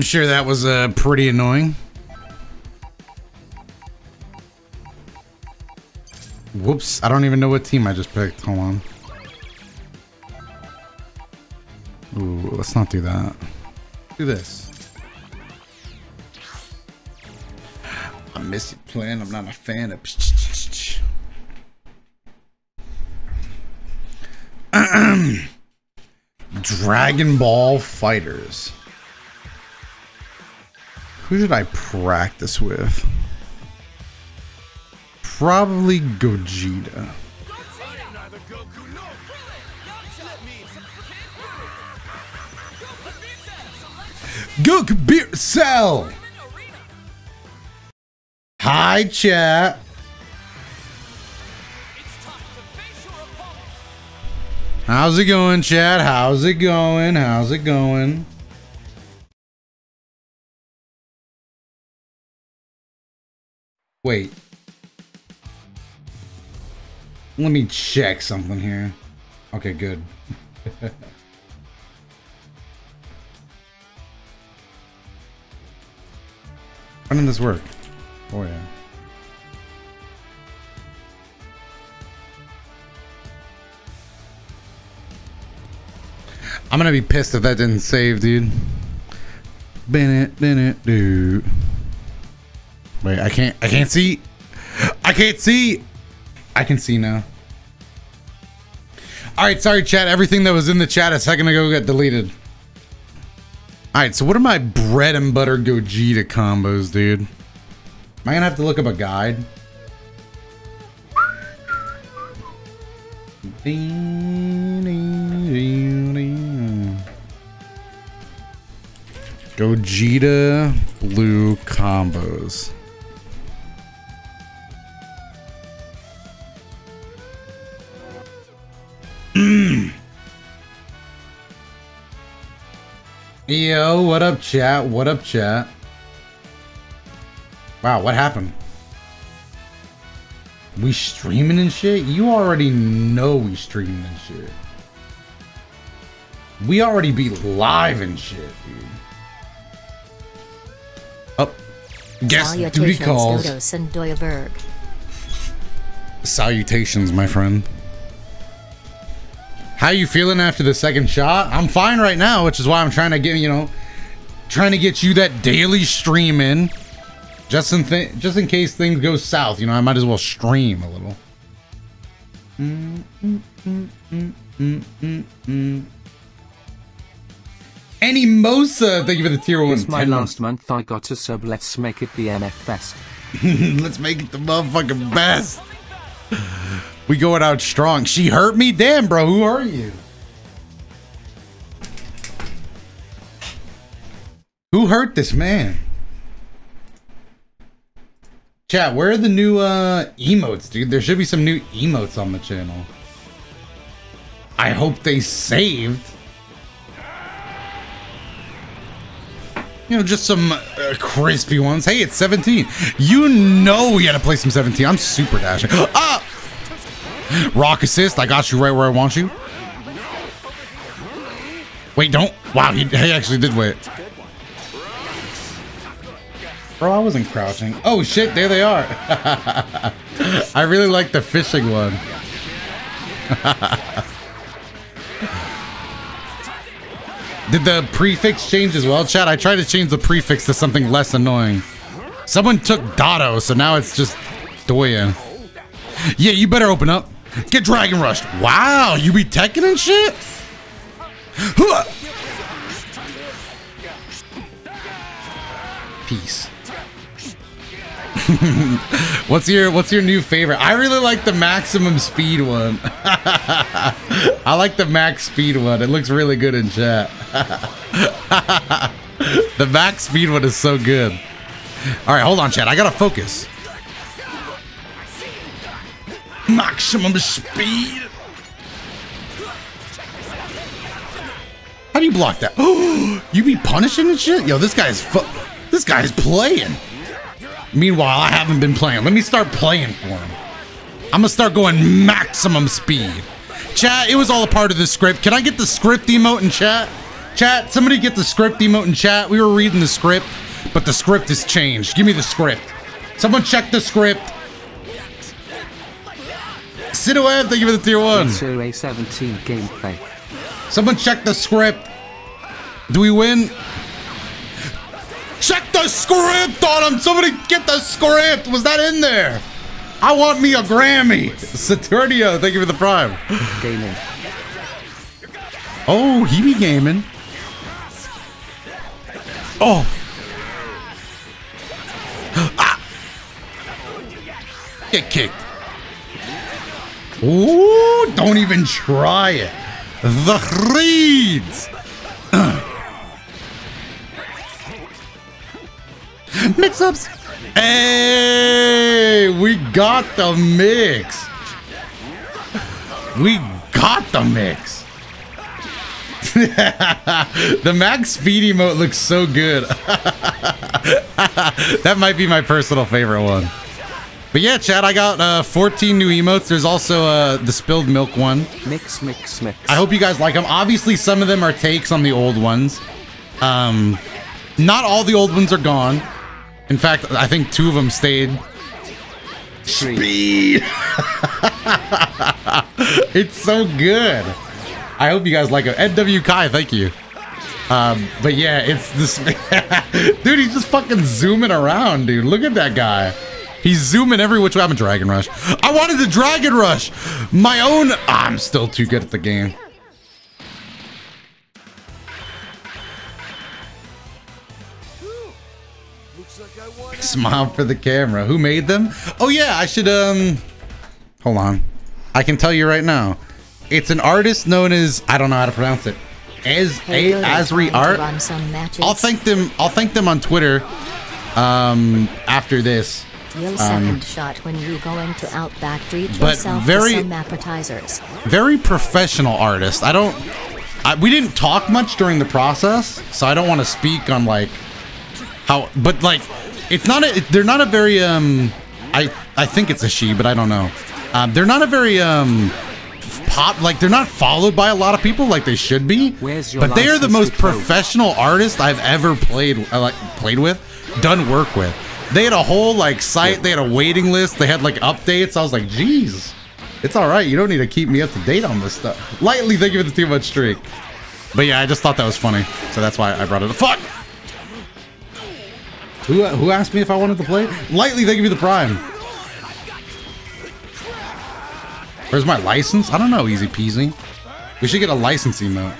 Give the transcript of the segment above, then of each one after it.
I'm sure that was uh, pretty annoying. Whoops, I don't even know what team I just picked. Hold on. Ooh, let's not do that. Do this. I miss it playing. I'm not a fan of. Dragon Ball FighterZ. Who should I practice with? Probably Gogeta. Gook Beer Cell! Hi, chat. How's it going, chat? How's it going? How's it going? Wait. Let me check something here. Okay, good. When did this work? Oh yeah. I'm gonna be pissed if that didn't save, dude. Bennett, Bennett, dude. Wait, I can't, I can't see. I can't see. I can see now. All right, sorry, chat. Everything that was in the chat a second ago got deleted. All right, so what are my bread and butter Gogeta combos, dude? Am I gonna have to look up a guide? Gogeta blue combos. Mm. Yo, what up, chat? What up, chat? Wow, what happened? We streaming and shit? You already know we streaming and shit. We already be live and shit, dude. Up. Oh, guess duty calls. Salutations, my friend. How you feeling after the second shot? I'm fine right now, which is why I'm trying to get you know, trying to get you that daily stream in, just in th just in case things go south. You know, I might as well stream a little. Mm, mm, mm, mm, mm, mm, mm. Any Mosa, thank you for the tier one. It's my 10 last month I got a sub. Let's make it the MF best. Let's make it the motherfucking best. We going out strong. She hurt me? Damn, bro. Who are you? Who hurt this man? Chat, where are the new uh, emotes, dude? There should be some new emotes on the channel. I hope they saved. You know, just some uh, crispy ones. Hey, it's 17. You know we gotta play some 17. I'm super dashing. Ah! Rock assist. I got you right where I want you. Wait, don't. Wow, he, he actually did wait. Bro, I wasn't crouching. Oh shit, there they are. I really like the fishing one. Did the prefix change as well, Chad? I tried to change the prefix to something less annoying. Someone took Doto, so now it's just Doya. Yeah, you better open up. Get Dragon Rushed. Wow, you be teching and shit? Peace. what's your what's your new favorite? I really like the maximum speed one. I like the max speed one. It looks really good in chat. the max speed one is so good. All right, hold on, chat. I gotta focus. Maximum speed. How do you block that? Oh, you be punishing and shit? Yo, this guy's this guy's playing. Meanwhile, I haven't been playing. Let me start playing for him. I'm gonna start going maximum speed. Chat, it was all a part of the script. Can I get the script emote in chat? Chat, somebody get the script emote in chat. We were reading the script, but the script has changed. Give me the script. Someone check the script. Sidoweb, thank you for the tier one. A 17 gameplay. Someone check the script. Do we win? Check the script on him. Somebody get the script. Was that in there? I want me a Grammy. Saturnio, thank you for the prime. Gaming. Oh, he be gaming. Oh. ah. Get kicked. Ooh, don't even try it. The reeds. Mix ups. Hey, we got the mix. We got the mix. the max speed emote looks so good. that might be my personal favorite one. But yeah, Chad, I got uh, 14 new emotes. There's also uh, the spilled milk one. Mix, mix, mix. I hope you guys like them. Obviously, some of them are takes on the old ones. Um, not all the old ones are gone. In fact, I think two of them stayed. Speed. it's so good. I hope you guys like it. NW Kai, thank you. Um, but yeah, it's this dude. He's just fucking zooming around, dude. Look at that guy. He's zooming every which way. I'm a Dragon Rush. I wanted the Dragon Rush. My own. Ah, I'm still too good at the game. Smile for the camera. Who made them? Oh yeah, I should um hold on. I can tell you right now. It's an artist known as I don't know how to pronounce it. As Hey, a Asri Art. run some matches. I'll thank them I'll thank them on Twitter um after this. Deal second shot when you going to Outback treat but yourself very- to some appetizers. Very professional artist. I don't I, we didn't talk much during the process, so I don't want to speak on like how but like it's not a they're not a very um I I think it's a she, but I don't know. Um they're not a very um pop like they're not followed by a lot of people like they should be. But they are the most professional artist I've ever played uh, like played with, done work with. They had a whole like site, they had a waiting list, they had like updates. I was like, "Geez, it's all right. You don't need to keep me up to date on this stuff." Lightly, thank you for the too much streak. But yeah, I just thought that was funny, so that's why I brought it. up. Fuck. Who who asked me if I wanted to play? Lightly, they give you the prime. Where's my license? I don't know. Easy peasy. We should get a license emote.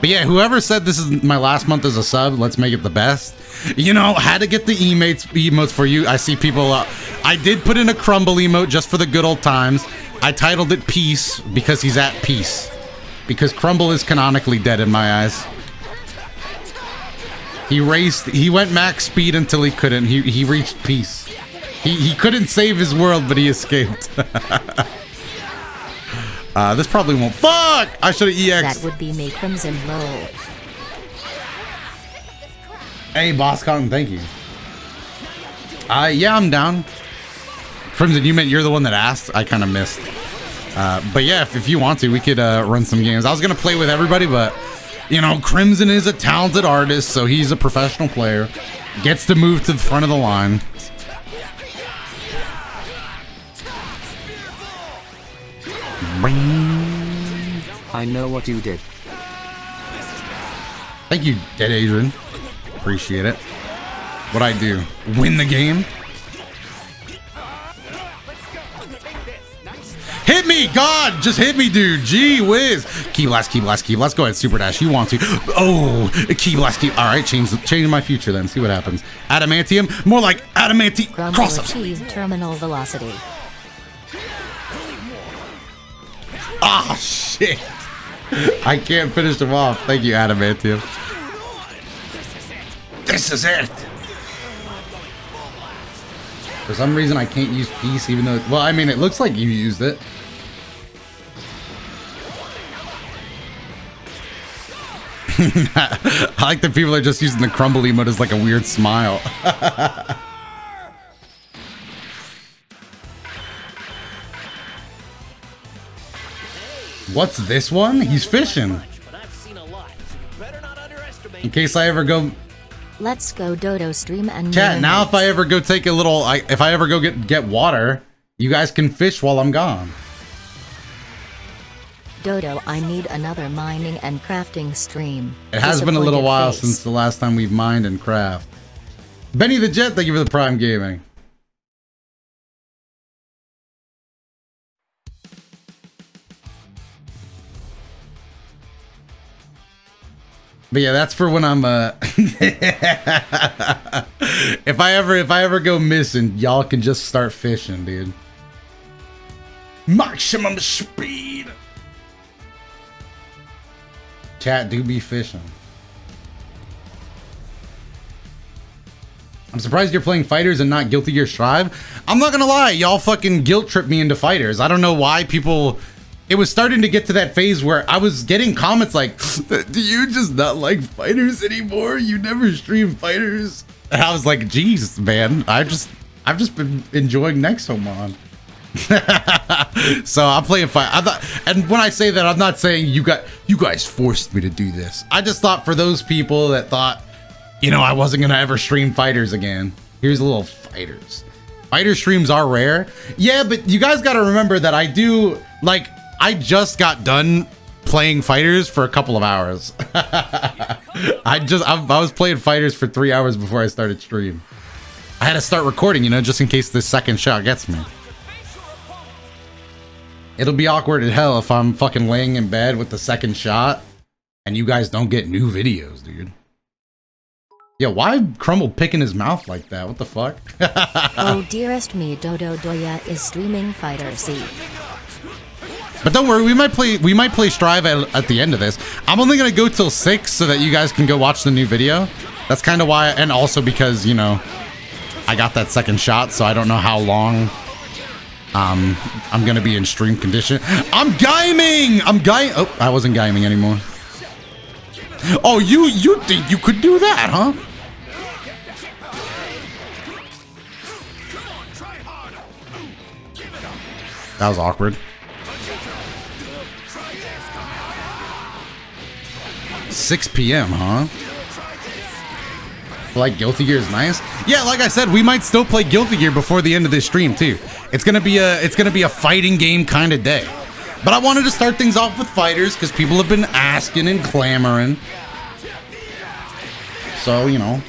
But yeah, whoever said this is my last month as a sub, let's make it the best. You know, had to get the emotes emotes for you. I see people. Uh, I did put in a crumble emote just for the good old times. I titled it Peace because he's at peace. Because Crumble is canonically dead in my eyes. He raced. He went max speed until he couldn't. He he reached peace. He he couldn't save his world, but he escaped. uh, this probably won't. Fuck! I should have EX. That would be me Crimson Low. Hey, Boss Cotton, thank you. Uh, yeah, I'm down. Crimson, you meant you're the one that asked? I kind of missed. Uh, but yeah, if, if you want to, we could uh, run some games. I was going to play with everybody, but, you know, Crimson is a talented artist, so he's a professional player. Gets to move to the front of the line. I know what you did. Thank you, Dead Adrian. Appreciate it. What I do? Win the game? Me, God! Just hit me, dude. Gee whiz. Ki blast, ki blast, ki blast. Go ahead, super dash. You want to? Oh, ki blast, ki. All right, change change my future then. See what happens. Adamantium, more like adamanti Grumble cross ups. terminal velocity. Ah, shit. I can't finish them off. Thank you, adamantium. This is it. For some reason, I can't use peace, even though. Well, I mean, it looks like you used it. I like that people are just using the crumble emote as like a weird smile. What's this one? He's fishing. In case I ever go Let's go Dodo stream and chat. Now, if I ever go take a little, I, if I ever go get get water, you guys can fish while I'm gone. Dodo, I need another mining and crafting stream. It has been a little while face. since the last time we've mined and craft. Benny the Jet, thank you for the Prime Gaming. But yeah, that's for when I'm uh if I ever if I ever go missing, y'all can just start fishing, dude. Maximum speed. Chat do be fishing. I'm surprised you're playing fighters and not Guilty Gear Strive. I'm not gonna lie, y'all fucking guilt trip me into fighters. I don't know why people. It was starting to get to that phase where I was getting comments like, "Do you just not like fighters anymore? You never stream fighters." And I was like, "Geez, man, I just, I've just been enjoying Nexomon." so I'm playing fight. I thought, and when I say that, I'm not saying you got you guys forced me to do this. I just thought for those people that thought, you know, I wasn't gonna ever stream fighters again. Here's a little fighters. Fighter streams are rare. Yeah, but you guys got to remember that I do like I just got done playing fighters for a couple of hours. I just I, I was playing fighters for three hours before I started stream. I had to start recording, you know, just in case this second shot gets me. It'll be awkward as hell if I'm fucking laying in bed with the second shot and you guys don't get new videos, dude. Yeah, why Crumble picking his mouth like that? What the fuck? oh dearest me, Dodo Doya is streaming Fighter C. But don't worry, we might play we might play Strive at, at the end of this. I'm only gonna go till six so that you guys can go watch the new video. That's kind of why, and also because you know I got that second shot, so I don't know how long um I'm gonna be in stream condition. I'm gaming. I'm guy. Oh, I wasn't gaming anymore. Oh, you you think you could do that, huh? That was awkward. 6 p.m., huh? Like Guilty Gear is nice. Yeah, like I said, we might still play Guilty Gear before the end of this stream too. It's gonna be a it's gonna be a fighting game kind of day. But I wanted to start things off with fighters because people have been asking and clamoring. So you know,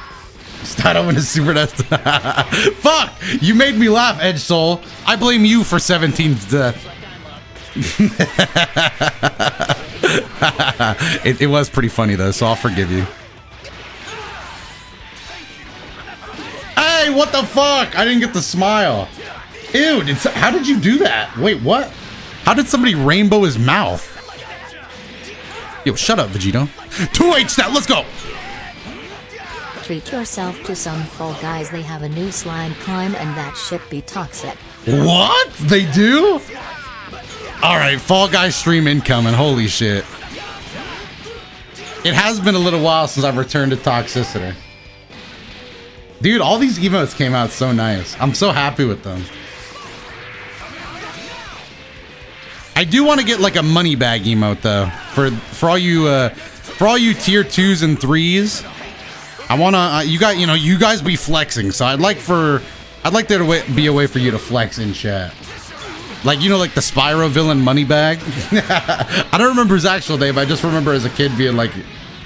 start off with a super NES. Fuck! You made me laugh, Edge Soul. I blame you for 17's death. it, it was pretty funny though, so I'll forgive you. Hey, what the fuck? I didn't get the smile. Ew, did, how did you do that? Wait, what? How did somebody rainbow his mouth? Yo, shut up, Vegito. 2H that, let's go! Treat yourself to some Fall Guys. They have a new slime climb and that shit be toxic. What? They do? Alright, Fall Guys stream incoming. Holy shit. It has been a little while since I've returned to Toxicity. Dude, all these emotes came out so nice. I'm so happy with them. I do want to get like a money bag emote though. For for all you uh for all you tier 2s and 3s. I want to uh, you got you know, you guys be flexing. So I'd like for I'd like there to be a way for you to flex in chat. Like you know, like the Spyro villain money bag. I don't remember his actual name. I just remember as a kid being like,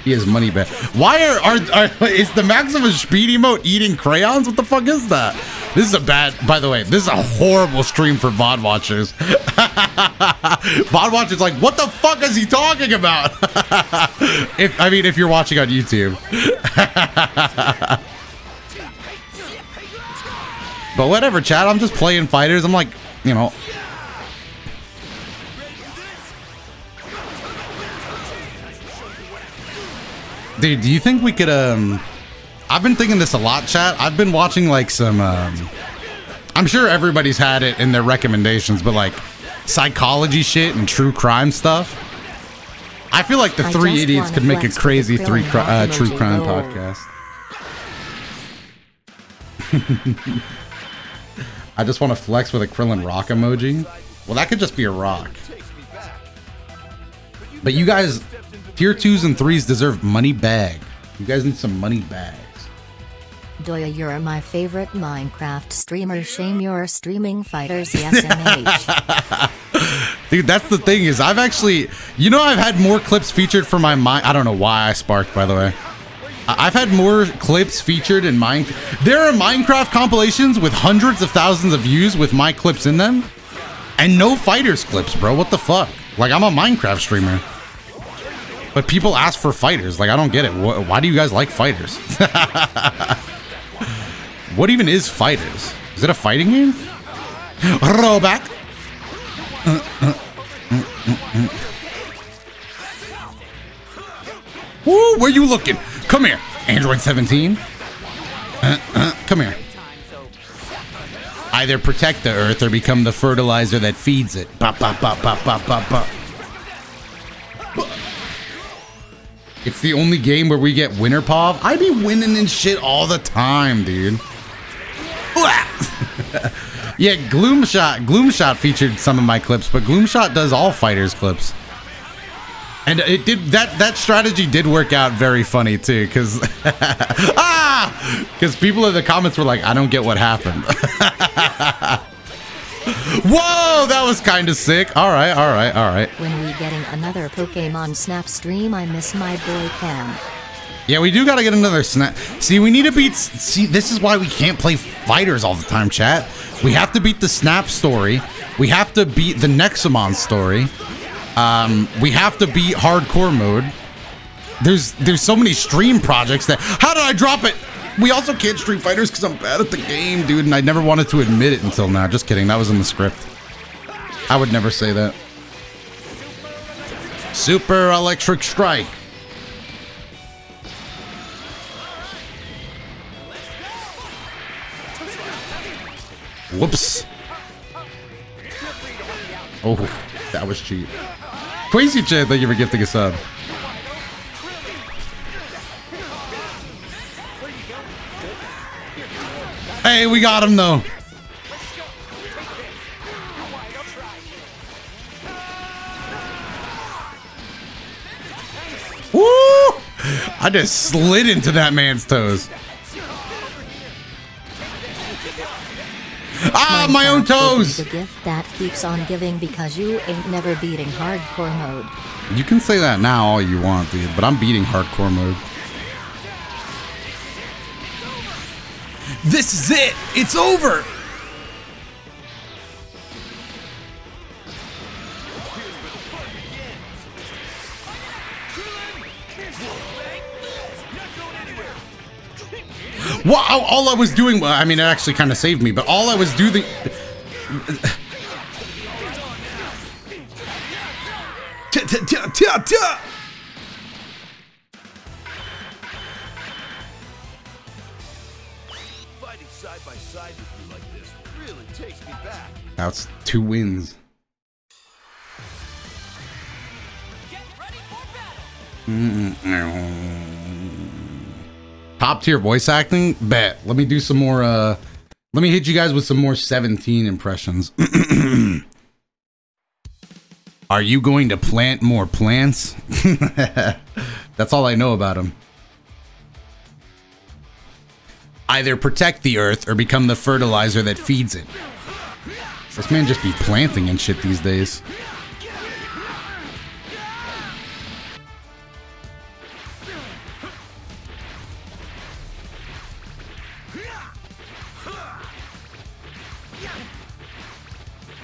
he has money bag. Why are, are are is the maximum speed emote eating crayons? What the fuck is that? This is a bad. By the way, this is a horrible stream for VOD watchers. VOD watchers like, what the fuck is he talking about? if I mean, if you're watching on YouTube. But whatever, Chad. I'm just playing fighters. I'm like, you know. Dude, do you think we could um I've been thinking this a lot, chat. I've been watching like some um I'm sure everybody's had it in their recommendations, but like psychology shit and true crime stuff. I feel like the I three idiots could make a crazy three cri- uh, true crime podcast. I just want to flex with a Krillin rock emoji. Well, that could just be a rock. But you guys, Tier twos and threes deserve money bag. You guys need some money bags. Doya, you're my favorite Minecraft streamer. Shame you're streaming fighters. SMH. Dude, that's the thing is I've actually, you know, I've had more clips featured for my mind. I don't know why I sparked, by the way. I've had more clips featured in mine. There are Minecraft compilations with hundreds of thousands of views with my clips in them, and no fighters clips, bro. What the fuck? Like I'm a Minecraft streamer, but people ask for fighters. Like I don't get it. Why do you guys like fighters? what even is fighters? Is it a fighting game? Rollback. Woo, where are you looking? Come here, Android 17. Uh, uh, come here. Either protect the Earth or become the fertilizer that feeds it. Bop, bop, bop, bop, bop, bop, bop. It's the only game where we get winner pov. I be winning and shit all the time, dude. yeah, Gloomshot. Gloomshot featured some of my clips, but Gloomshot does all fighters clips. And it did that that strategy did work out very funny too, because ah, because people in the comments were like, I don't get what happened. Whoa, that was kind of sick. All right, all right, all right. when we getting another Pokemon Snap stream, I miss my boy Cam. Yeah, we do gotta get another snap. See, we need to beat. See, this is why we can't play fighters all the time, chat. We have to beat the snap story. We have to beat the Nexomon story. Um, we have to beat hardcore mode. There's there's so many stream projects that. How did I drop it? We also can't Street fighters because I'm bad at the game, dude, and I never wanted to admit it until now. Just kidding. That was in the script. I would never say that. Super Electric Strike. Whoops. Oh, that was cheap. Crazy Chad, thank you for gifting a sub. Hey, we got him though. Woo! I just slid into that man's toes. Ah, my own Minecraft will be toes! The gift that keeps on giving because you ain't never beating hardcore mode. You can say that now all you want, dude, but I'm beating hardcore mode. This is it! It's over! Wow, all I was doing, well, I mean, it actually kind of saved me, but all I was doing. Back. That's two wins. Top tier voice acting? Bet. Let me do some more uh let me hit you guys with some more 17 impressions. Are you going to plant more plants? That's all I know about him. Either protect the earth or become the fertilizer that feeds it. This man just be planting and shit these days.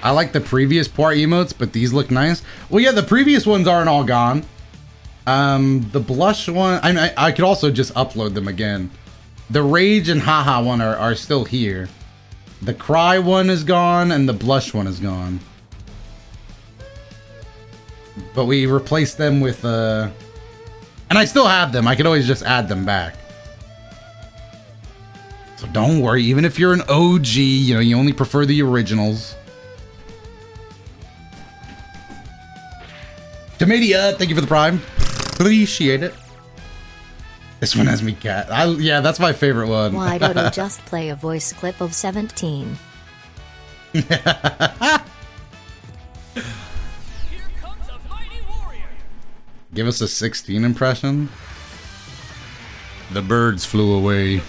I like the previous part emotes, but these look nice. Well, yeah, the previous ones aren't all gone. Um, the blush one, I, I, I could also just upload them again. The rage and haha one are, are still here. The cry one is gone, and the blush one is gone. But we replaced them with, uh... And I still have them. I could always just add them back. So don't worry, even if you're an OG, you know, you only prefer the originals. Tomatia, thank you for the prime. Appreciate it. This one has me cat. I yeah, that's my favorite one. Why don't we just play a voice clip of 17? Give us a 16 impression. The birds flew away.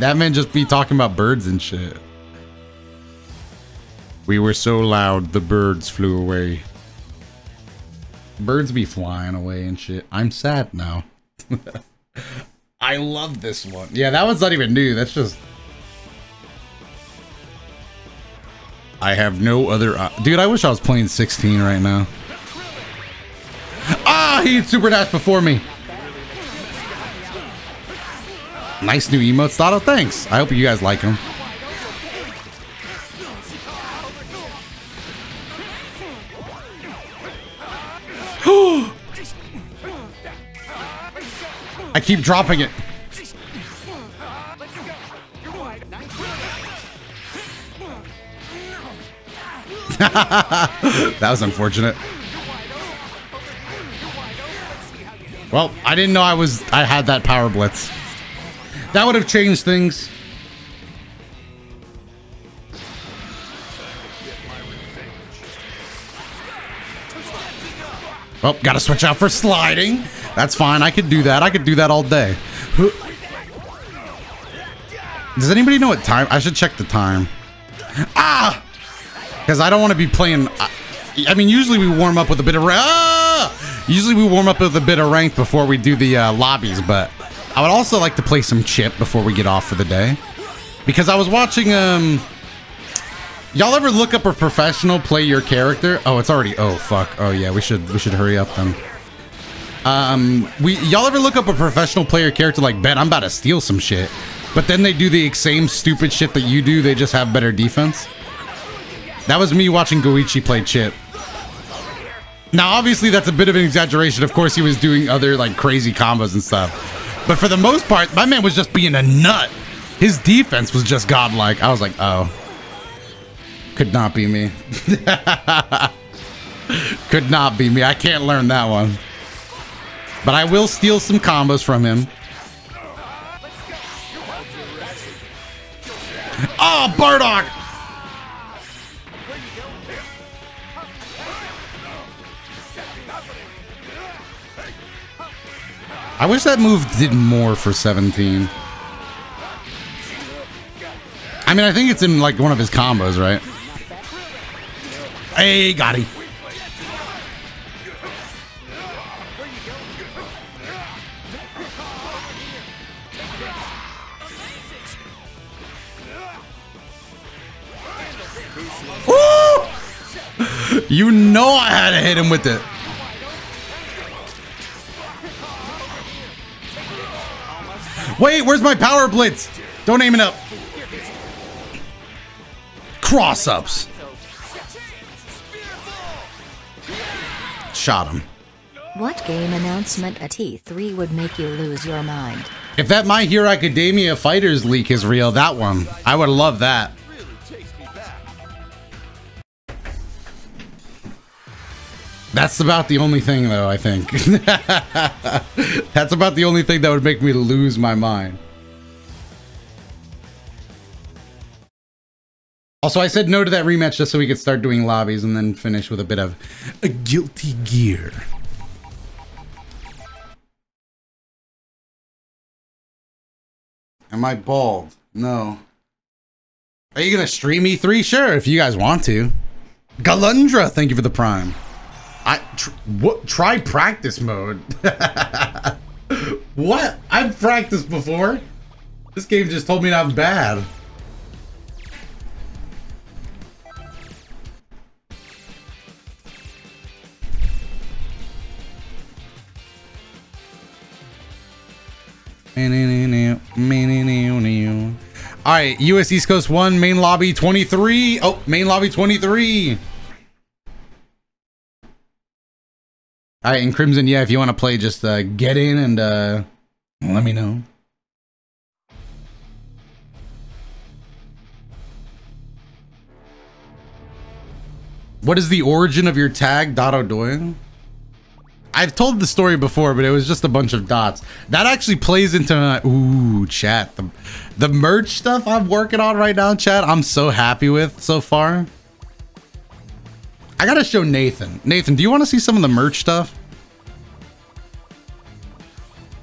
that man just be talking about birds and shit. We were so loud, the birds flew away. Birds be flying away and shit. I'm sad now. I love this one. Yeah, that one's not even new. That's just. I have no other. Dude, I wish I was playing 16 right now. Ah, he super dash before me. Nice new emotes, Doto. Thanks. I hope you guys like them. Keep dropping it. that was unfortunate. Well, I didn't know I was I had that power blitz. That would have changed things. Oh, gotta switch out for sliding. That's fine. I could do that. I could do that all day. Does anybody know what time? I should check the time. Ah! Because I don't want to be playing. I mean, usually we warm up with a bit of. Ah! Usually we warm up with a bit of rank before we do the uh, lobbies, but I would also like to play some chip before we get off for the day. Because I was watching. um. Y'all ever look up a professional play your character? Oh, it's already. Oh fuck. Oh yeah, we should we should hurry up then. Um, we y'all ever look up a professional player character like bet I'm about to steal some shit, but then they do the same stupid shit that you do. They just have better defense. That was me watching Goichi play Chipp. Now, obviously, that's a bit of an exaggeration. Of course, he was doing other like crazy combos and stuff, but for the most part, my man was just being a nut. His defense was just godlike. I was like, oh, could not be me. could not be me. I can't learn that one. But I will steal some combos from him. Oh, Bardock! I wish that move did more for 17. I mean, I think it's in like one of his combos, right? Hey, got him. Know I had to hit him with it. Wait, where's my power blitz? Don't aim it up. Cross ups. Shot him. What game announcement at E3 would make you lose your mind? If that My Hero Academia Fighters leak is real, that one. I would love that. That's about the only thing, though, I think. That's about the only thing that would make me lose my mind. Also, I said no to that rematch just so we could start doing lobbies and then finish with a bit of a guilty gear. Am I bald? No. Are you gonna stream E3? Sure, if you guys want to. Galundra, thank you for the prime. I tr what? Try practice mode. what? I've practiced before. This game just told me I'm bad. All right, US East Coast 1, main lobby 23. Oh, main lobby 23. All right, and Crimson, yeah, if you want to play, just uh, get in and uh, let me know. What is the origin of your tag, Dotto Doyle? I've told the story before, but it was just a bunch of dots. That actually plays into my ooh chat. The, the merch stuff I'm working on right now, chat. I'm so happy with so far. I gotta show Nathan. Nathan, do you want to see some of the merch stuff?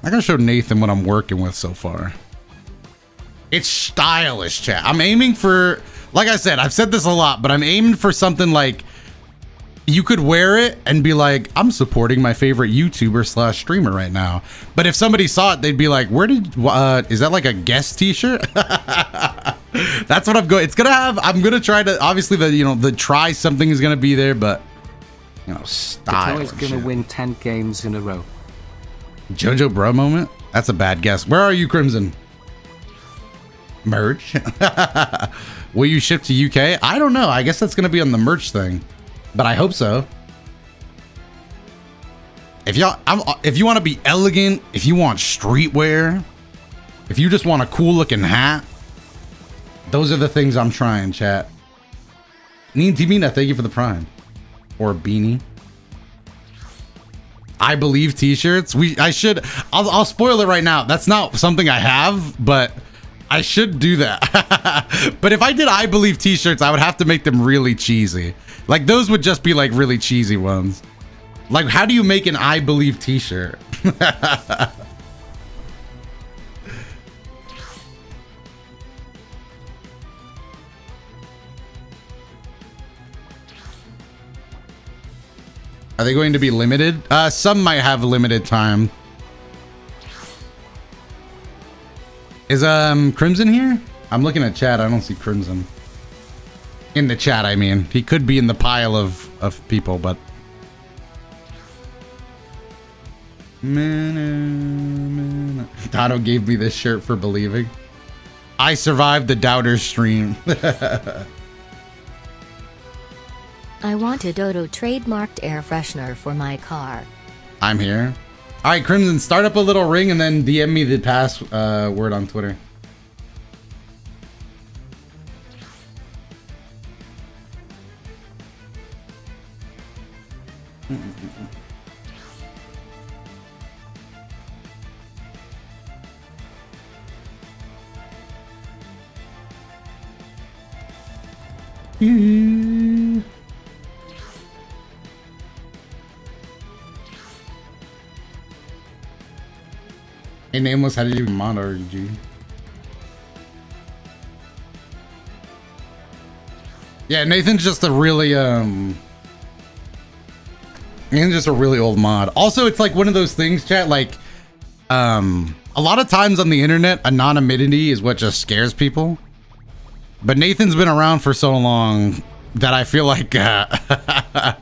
I gotta show Nathan what I'm working with so far. It's stylish, chat. I'm aiming for, like I said, I've said this a lot, but I'm aiming for something like you could wear it and be like, I'm supporting my favorite YouTuber slash streamer right now. But if somebody saw it, they'd be like, where did, uh, is that like a guest t-shirt? That's what I'm going. It's gonna have. I'm gonna try to. Obviously, the you know the try something is gonna be there, but you know style. And gonna shit. win 10 games in a row. Jojo Bro moment. That's a bad guess. Where are you, Crimson? Merch. Will you ship to UK? I don't know. I guess that's gonna be on the merch thing, but I hope so. If y'all, if you want to be elegant, if you want streetwear, if you just want a cool looking hat, those are the things I'm trying, chat. Neen Timina, thank you for the prime. Or beanie. I believe t-shirts. We I should I'll, I'll spoil it right now. That's not something I have, but I should do that. but if I did I believe t-shirts, I would have to make them really cheesy. Like those would just be like really cheesy ones. Like how do you make an I believe t-shirt? Are they going to be limited? Uh, some might have limited time. Is um Crimson here? I'm looking at chat. I don't see Crimson. In the chat, I mean. He could be in the pile of, of people, but... Dono gave me this shirt for believing. I survived the doubter stream. I want a Dodo trademarked air freshener for my car. I'm here. All right, Crimson, start up a little ring and then DM me the pass uh, word on Twitter. Hey, Nameless, how did you mod RG? Yeah, Nathan's just a really, um... Nathan's just a really old mod. Also, it's like one of those things, chat, like, um... A lot of times on the internet, anonymity is what just scares people. But Nathan's been around for so long that I feel like, uh...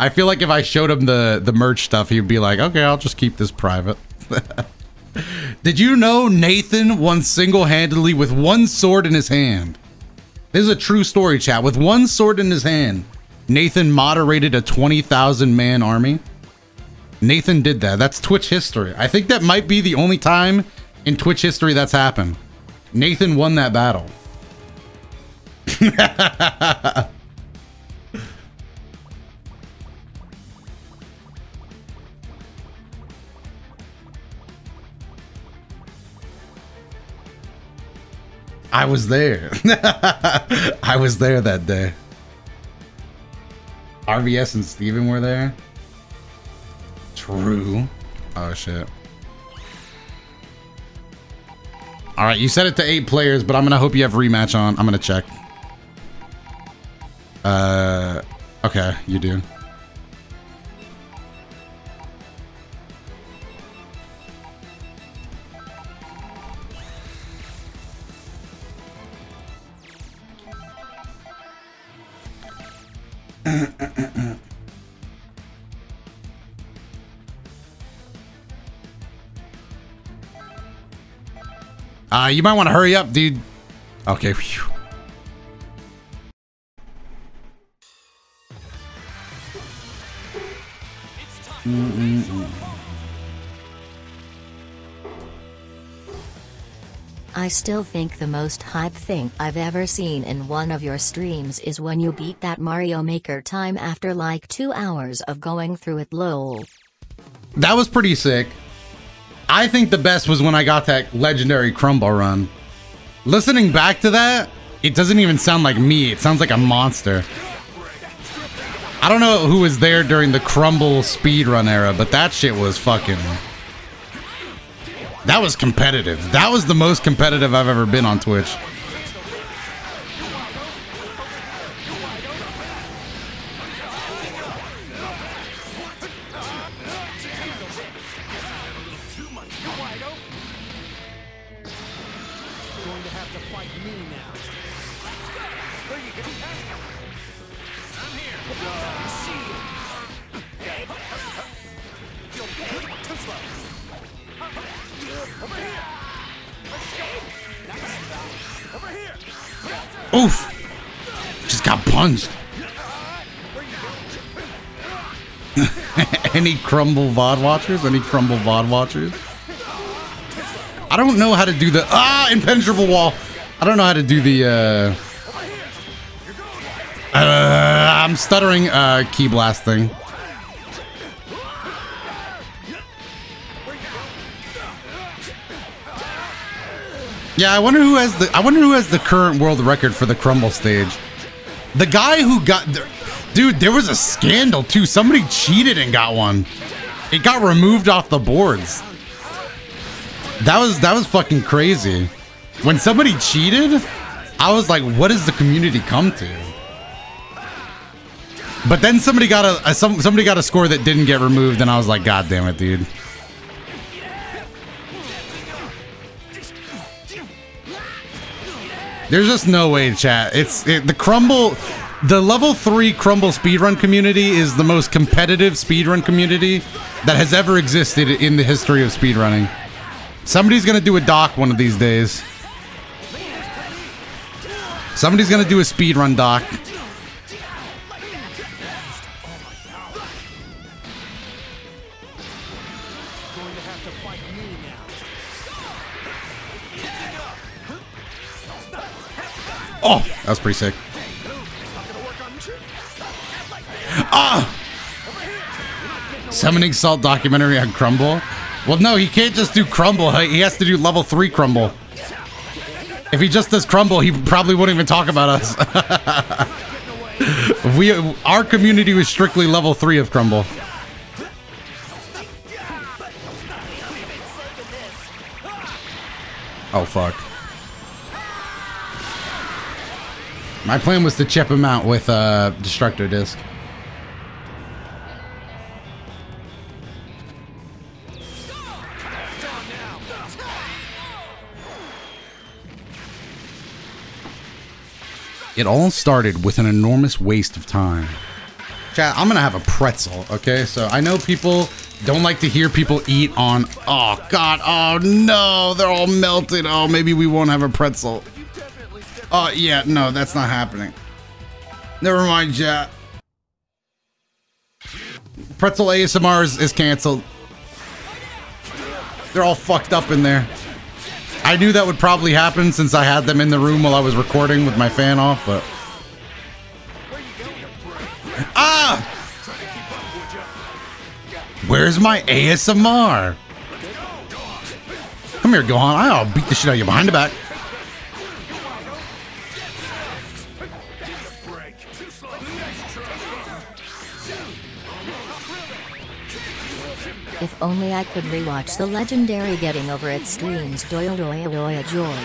I feel like if I showed him the, the merch stuff, he'd be like, okay, I'll just keep this private. Did you know Nathan won single handedly with one sword in his hand? This is a true story, chat. With one sword in his hand, Nathan moderated a 20,000 man army. Nathan did that. That's Twitch history. I think that might be the only time in Twitch history that's happened. Nathan won that battle. I was there. I was there that day. RVS and Steven were there. True. Oh shit. All right, you set it to eight players, but I'm gonna hope you have rematch on. I'm gonna check. Uh, okay, you do. Uh, you might want to hurry up, dude. Okay. Phew. I still think the most hype thing I've ever seen in one of your streams is when you beat that Mario Maker time after like two hours of going through it lol. That was pretty sick. I think the best was when I got that legendary crumble run. Listening back to that, it doesn't even sound like me. It sounds like a monster. I don't know who was there during the crumble speedrun era, but that shit was fucking. That was competitive. That was the most competitive I've ever been on Twitch. Punched. Any crumble VOD watchers? Any crumble VOD watchers? I don't know how to do the ah impenetrable wall. I don't know how to do the uh, uh I'm stuttering uh ki blast thing. Yeah, I wonder who has the I wonder who has the current world record for the crumble stage. The guy who got dude, there was a scandal too. Somebody cheated and got one. It got removed off the boards. That was that was fucking crazy. When somebody cheated, I was like, what does the community come to? But then somebody got a, a some somebody got a score that didn't get removed, and I was like, God damn it, dude. There's just no way, chat. It's it, the crumble, the level three crumble speedrun community is the most competitive speedrun community that has ever existed in the history of speedrunning. Somebody's gonna do a doc one of these days. Somebody's gonna do a speedrun doc. Oh, that was pretty sick. Ah! Summoning Salt documentary on Crumble. Well, no, he can't just do Crumble. He has to do level three Crumble. If he just does Crumble, he probably wouldn't even talk about us. we, our community was strictly level three of Crumble. Oh fuck. My plan was to chip him out with a destructor disc. It all started with an enormous waste of time. Chat, I'm gonna have a pretzel, okay? So I know people don't like to hear people eat on. Oh God! Oh no! They're all melted. Oh, maybe we won't have a pretzel. Oh yeah, no, that's not happening. Never mind, chat. Pretzel ASMR is, is canceled. They're all fucked up in there. I knew that would probably happen since I had them in the room while I was recording with my fan off, but. Ah! Where's my ASMR? Come here, Gohan. I'll beat the shit out of you behind the back. If only I could rewatch the legendary Getting Over It streams. Doyle Doyle Doya George.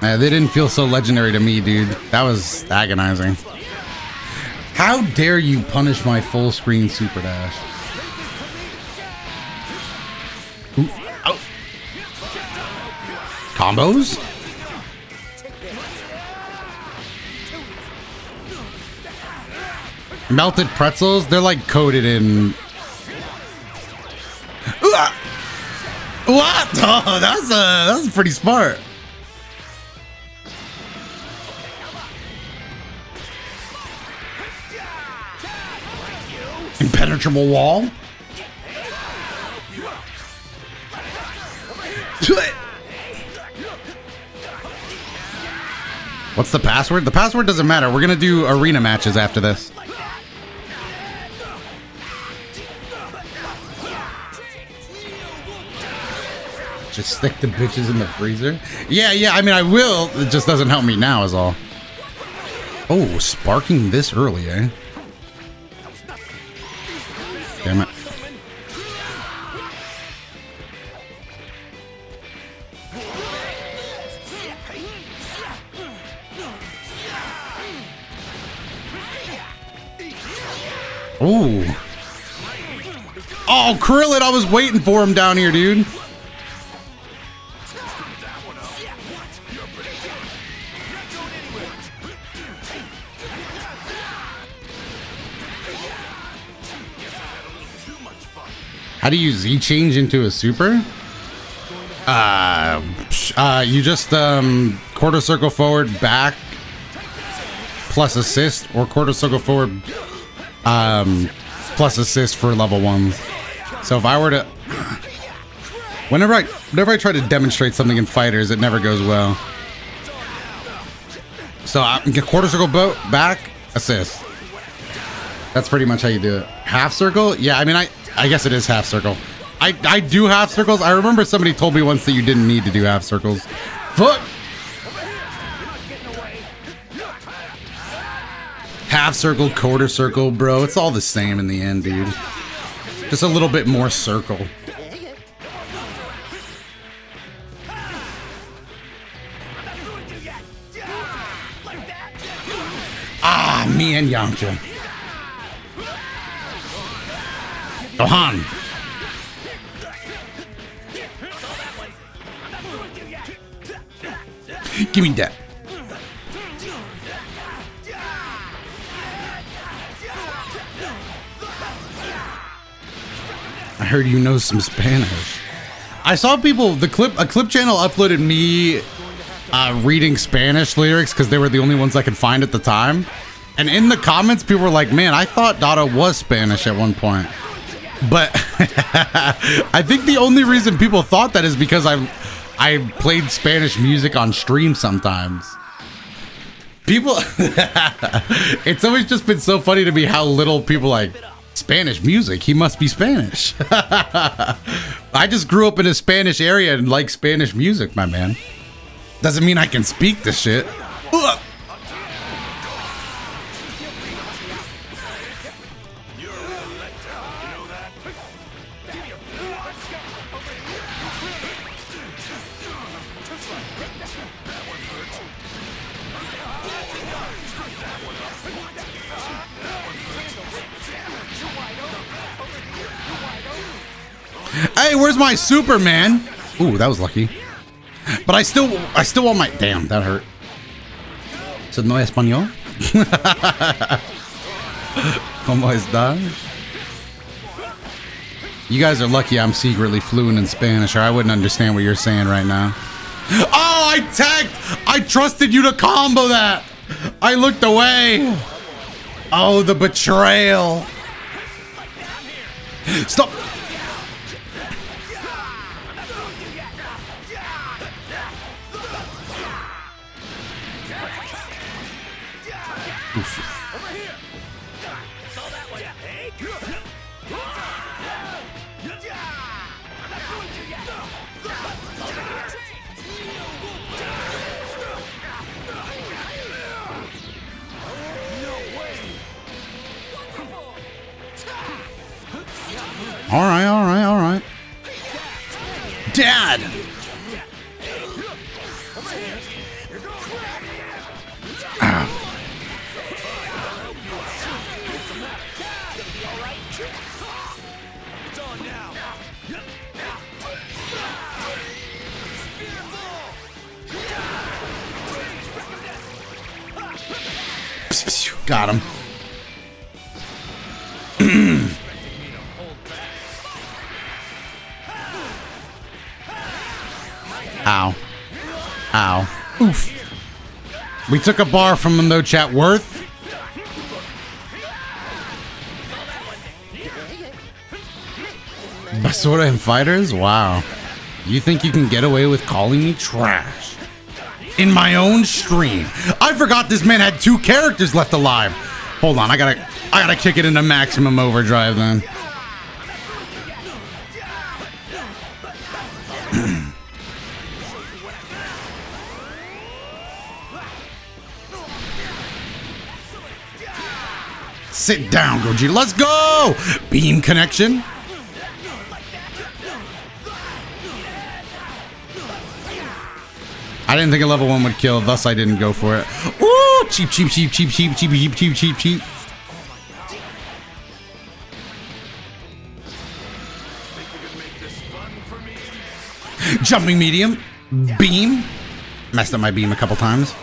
They didn't feel so legendary to me, dude. That was agonizing. How dare you punish my full screen super dash? Ooh, ow. Combos? Melted pretzels? They're like coated in. What? Oh, that's a that's pretty smart. Impenetrable wall. What's the password? The password doesn't matter. We're gonna do arena matches after this. Just stick the bitches in the freezer? Yeah, yeah, I mean, I will. It just doesn't help me now is all. Oh, sparking this early, eh? Damn it. Oh. Oh, Krillin, I was waiting for him down here, dude. Do you Z change into a super? Uh, uh, you just um quarter circle forward back plus assist or quarter circle forward um plus assist for level ones. So if I were to whenever I whenever I try to demonstrate something in fighters, it never goes well. So I get quarter circle boat back assist. That's pretty much how you do it. Half circle? Yeah, I mean I I guess it is half circle. I I do half circles. I remember somebody told me once that you didn't need to do half circles. Foot. Half circle, quarter circle, bro. It's all the same in the end, dude. Just a little bit more circle. Ah, me and Yamcha. Gohan. Give me that. I heard you know some Spanish. I saw people the clip a clip channel uploaded me uh, reading Spanish lyrics because they were the only ones I could find at the time. And in the comments, people were like, "Man, I thought Doto was Spanish at one point." But I think the only reason people thought that is because I I played Spanish music on stream sometimes. People, it's always just been so funny to me how little people like Spanish music. He must be Spanish. I just grew up in a Spanish area and like Spanish music, my man. Doesn't mean I can speak the shit. Ugh. Hey, where's my Superman? Ooh, that was lucky. But I still, I still want my. Damn, that hurt. So no español. ¿Cómo está? You guys are lucky I'm secretly fluent in Spanish, or I wouldn't understand what you're saying right now. Oh, I tagged! I trusted you to combo that! I looked away! Oh, the betrayal! Stop! We took a bar from him though, chat. Worth? Basura and fighters? Wow. You think you can get away with calling me trash? In my own stream. I forgot this man had two characters left alive. Hold on, I gotta I gotta kick it into maximum overdrive then. Sit down, Gogeta. Let's go! Beam connection. I didn't think a level 1 would kill, thus I didn't go for it. Ooh! Cheap, cheap, cheap, cheap, cheap, cheap, cheap, cheap, cheap, cheap. Jumping medium. Beam. Messed up my beam a couple times.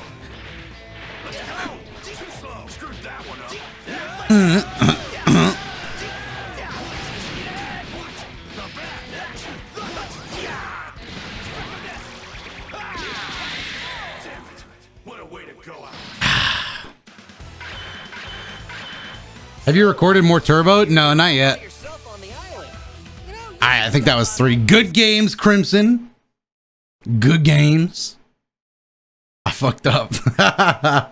Have you recorded more turbo? No, not yet. I, I think that was three good games, Crimson. Good games. I fucked up.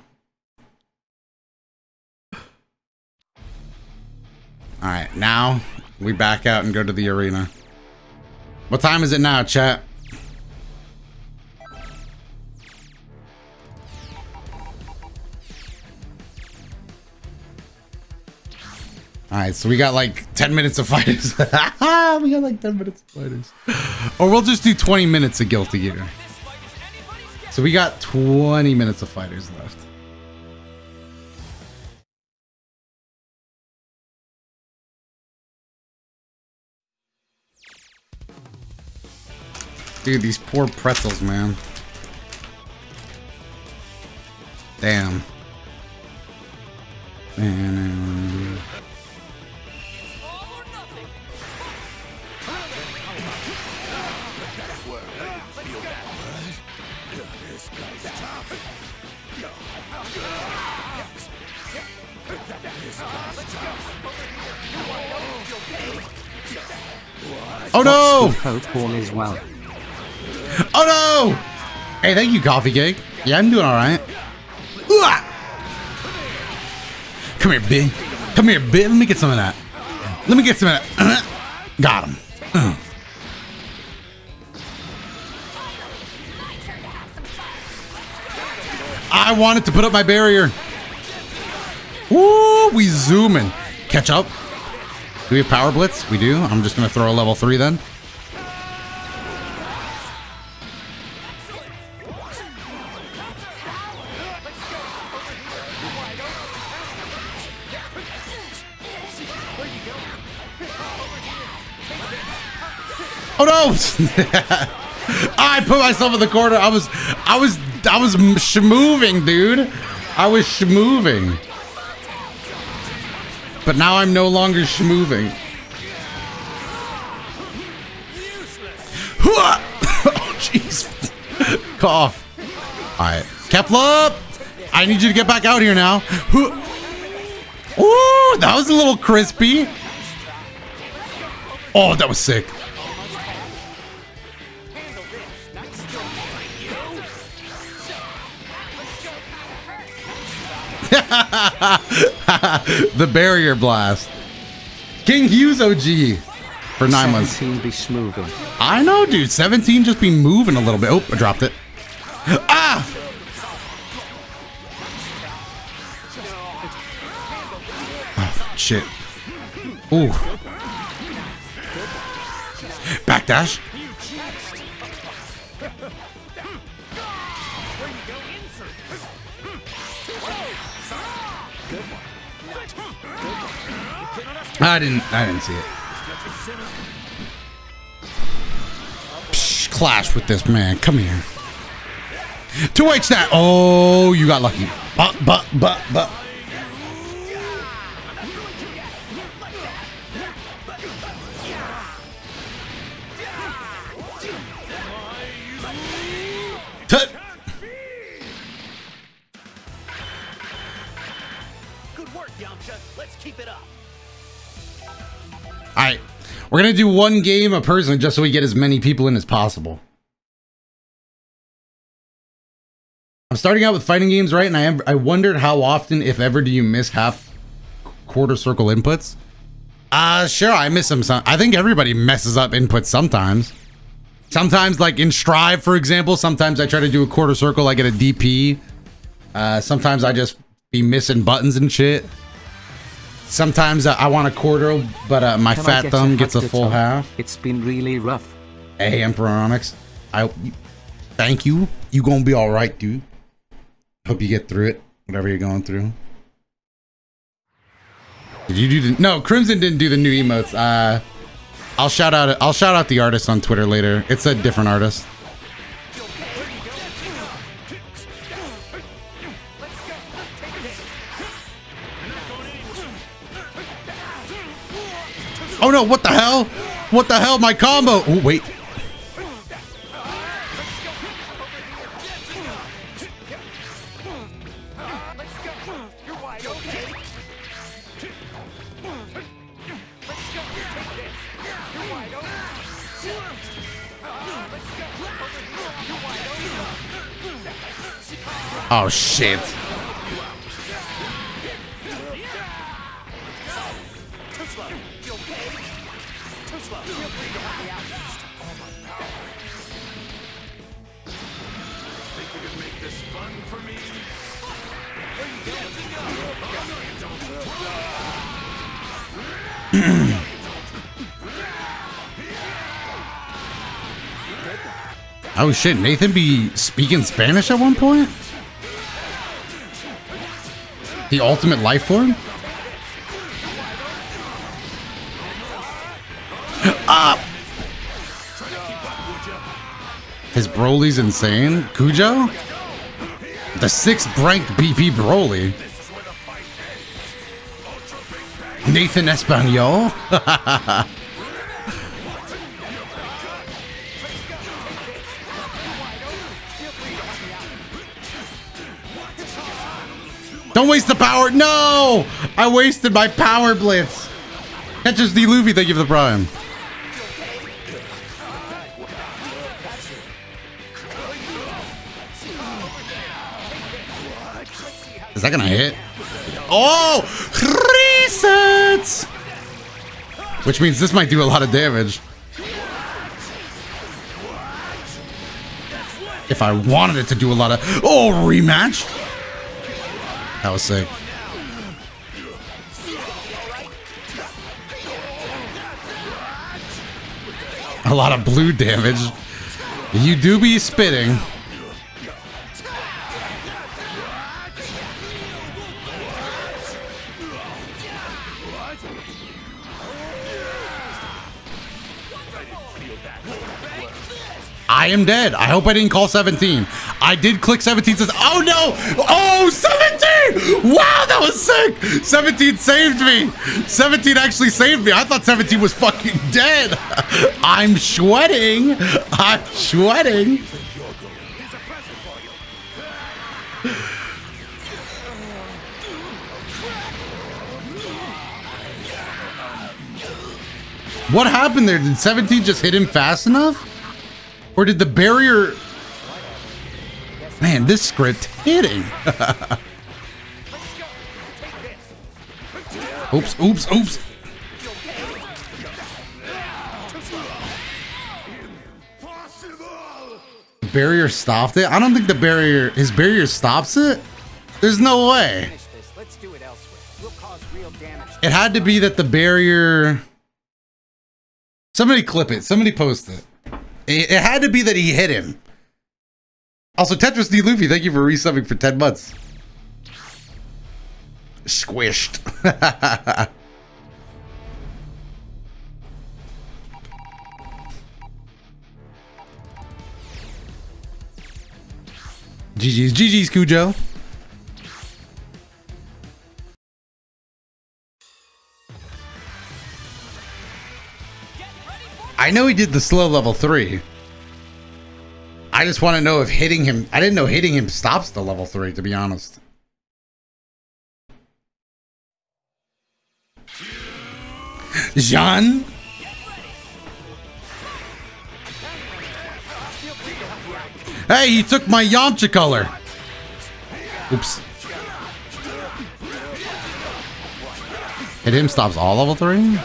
All right, now we back out and go to the arena. What time is it now, chat? All right, so we got like 10 minutes of fighters. we got like 10 minutes of fighters. Or we'll just do 20 minutes of Guilty Gear. So we got 20 minutes of fighters left. Dude, these poor pretzels, man. Damn. And, uh, Oh no! Hope all is well. Oh no! Hey, thank you, Coffee Cake. Yeah, I'm doing all right. Ooh-ah! Come here, big. Come here, big. Let me get some of that. Let me get some of that. Got him. Uh. I wanted to put up my barrier. Woo! We zooming. Catch up. Do we have power blitz? We do. I'm just gonna throw a level three then. Oh no! I put myself in the corner. I was, I was, I was moving, dude. I was moving. But now I'm no longer moving. oh jeez. Cough. All right, Kefla. I need you to get back out here now. Ooh, that was a little crispy. Oh, that was sick. the barrier blast. King Hughes OG for nine months. 17 be smoothing. I know, dude. 17 just be moving a little bit. Oh, I dropped it. Ah! Oh, shit. Ooh. Backdash. I didn't. I didn't see it. Psh, clash with this man. Come here. Two H that. Oh, you got lucky. But but but but. All right, we're gonna do one game a person just so we get as many people in as possible. I'm starting out with fighting games, right? And I am, I wondered how often, if ever, do you miss half quarter circle inputs? Uh, sure, I miss them. Some, I think everybody messes up inputs sometimes. Sometimes, like in Strive, for example, sometimes I try to do a quarter circle, I get a DP. Uh, sometimes I just be missing buttons and shit. Sometimes uh, I want a quarter, but uh, my Can fat get thumb gets a full half. It's been really rough. Hey, Emperor Onyx. I thank you. You gonna be all right, dude. Hope you get through it, whatever you're going through. Did you do the no? Crimson didn't do the new emotes. Uh, I'll shout out. I'll shout out the artist on Twitter later. It's a different artist. Oh no! What the hell? What the hell? My combo. Oh wait. Oh shit. Oh shit, Nathan be speaking Spanish at one point? The ultimate life form? Up! His Broly's insane. Cujo? The sixth ranked BP Broly. Nathan Espanol? waste the power. No! I wasted my power blitz. Catches the Luffy. Thank you for the prime. Is that gonna hit? Oh! Resets! Which means this might do a lot of damage. If I wanted it to do a lot of... Oh, rematch! That was sick. A lot of blue damage. You do be spitting. I am dead. I hope I didn't call 17. I did click 17 says, oh no! Oh, 17! Wow, that was sick! 17 saved me! 17 actually saved me. I thought 17 was fucking dead. I'm sweating. I'm sweating. What happened there? Did 17 just hit him fast enough? Or did the barrier... Man, this script hitting. oops, oops, oops. Barrier stopped it? I don't think the barrier... His barrier stops it? There's no way. It had to be that the barrier... Somebody clip it. Somebody post it. It, it had to be that he hit him. Also, Tetris D. Luffy, thank you for resubbing for 10 months. Squished. GG's, GG's, Cujo. I know he did the slow level three. I just want to know if hitting him. I didn't know hitting him stops the level three. To be honest. Jean. Hey, he took my Yamcha color. Oops. Hit him stops all level three?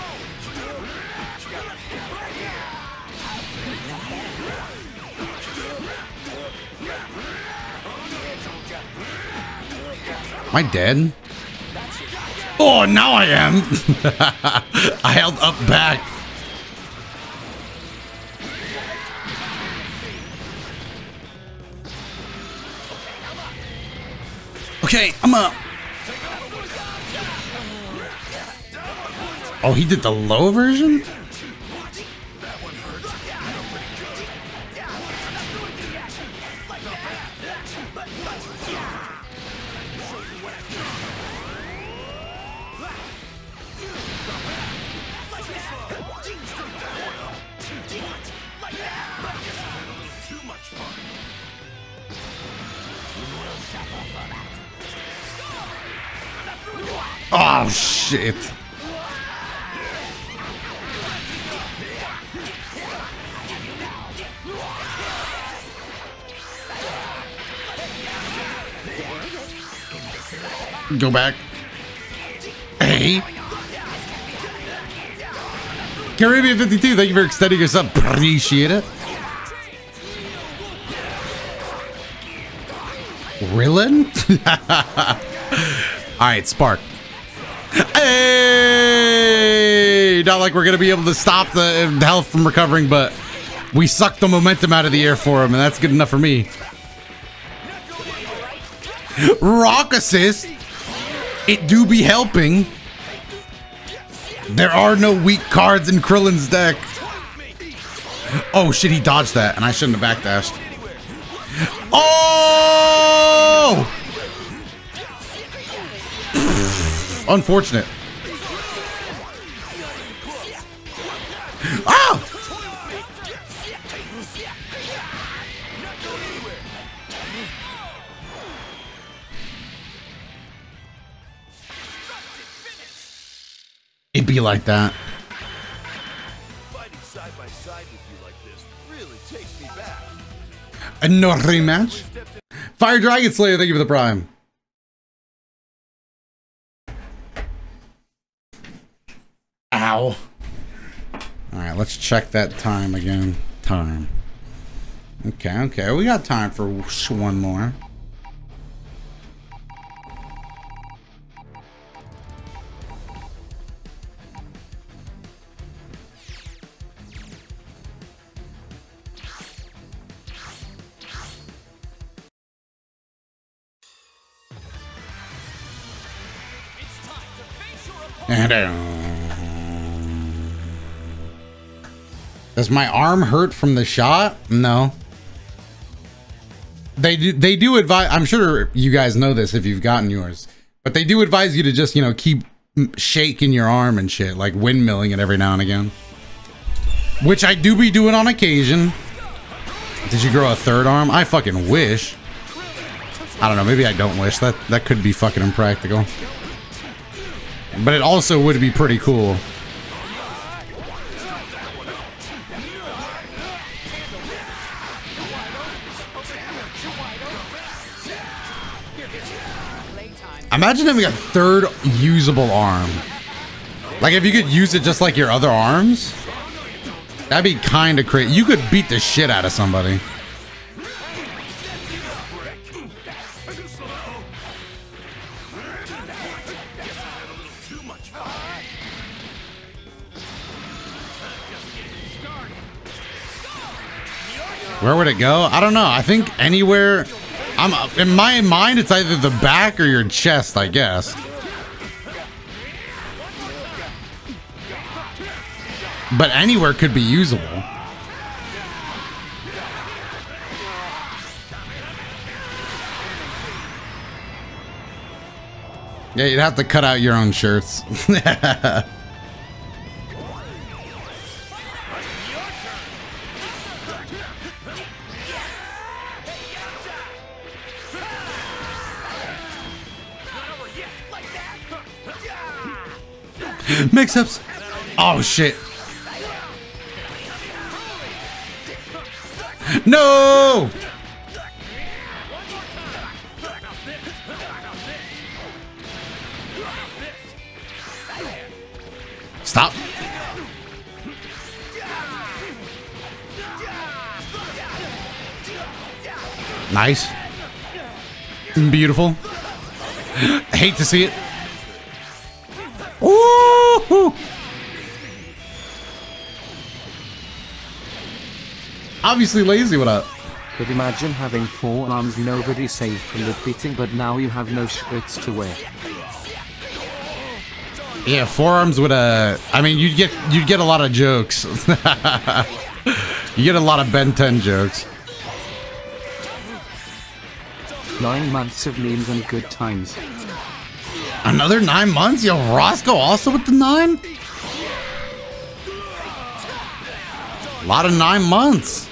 Am I dead? Oh, now I am. I held up back. Okay, I'm up. Oh, he did the low version? Shit. Go back. Hey. Caribbean 52, thank you for extending your sub. Appreciate it. Rillin? All right, Spark. Not like we're gonna be able to stop the health from recovering, but we sucked the momentum out of the air for him, and that's good enough for me. Rock assist. It do be helping. There are no weak cards in Krillin's deck. Oh shit, he dodged that, and I shouldn't have backdashed. Oh! Unfortunate. Be like that. Fighting side by side with you like this really takes me back. A rematch. Fire Dragon Slayer, thank you for the prime. Ow. Alright, let's check that time again. Time. Okay, okay. We got time for one more. Uh, does my arm hurt from the shot? No. They do. They do advise. I'm sure you guys know this if you've gotten yours, but they do advise you to just you know keep shaking your arm and shit, like windmilling it every now and again. Which I do be doing on occasion. Did you grow a third arm? I fucking wish. I don't know. Maybe I don't wish. That that could be fucking impractical. But it also would be pretty cool. Imagine having a third usable arm. Like if you could use it just like your other arms, that'd be kind of crazy. You could beat the shit out of somebody. Where would it go? I don't know. I think anywhere. I'm in my mind. It's either the back or your chest. I guess. But anywhere could be usable. Yeah, you'd have to cut out your own shirts. Mix-ups. Oh shit. No! Stop. Nice. Beautiful. Hate to see it. Ooh! Obviously lazy, what up? Could imagine having four arms nobody saved from the beating but now you have no shirts to wear. Yeah, forearms would uh I mean you'd get you'd get a lot of jokes. you get a lot of Ben 10 jokes. Nine months of memes and good times. Another nine months? Yo, Roscoe also with the nine? A lot of nine months.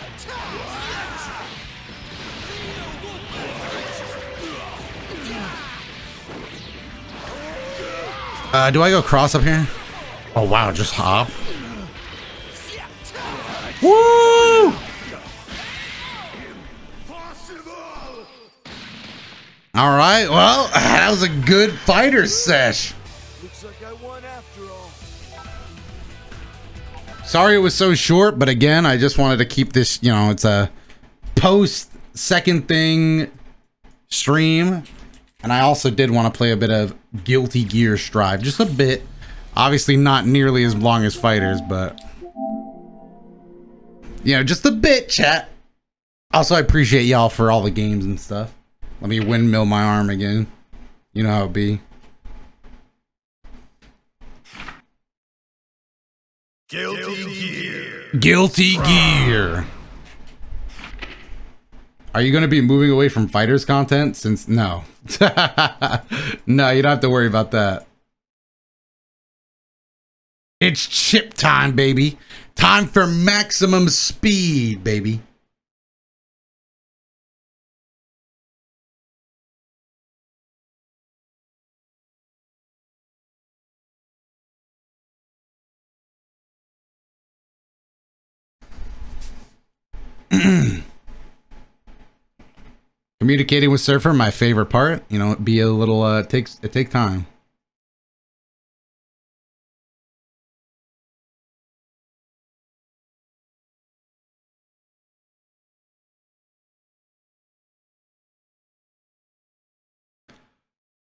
Uh, do I go cross up here? Oh, wow, just hop. Woo! All right, well, that was a good fighter sesh. Looks like I won after all. Sorry it was so short, but again, I just wanted to keep this, you know, it's a post second thing stream. And I also did want to play a bit of Guilty Gear Strive, just a bit. Obviously not nearly as long as Fighters, but you know, just a bit, chat. Also, I appreciate y'all for all the games and stuff. Let me windmill my arm again. You know how it be. Guilty Gear. Guilty Gear. Are you going to be moving away from fighters content? Since no, no, you don't have to worry about that. It's Chipp time, baby. Time for maximum speed, baby. Communicating with Surfer, my favorite part. You know, be a little uh it takes it take time.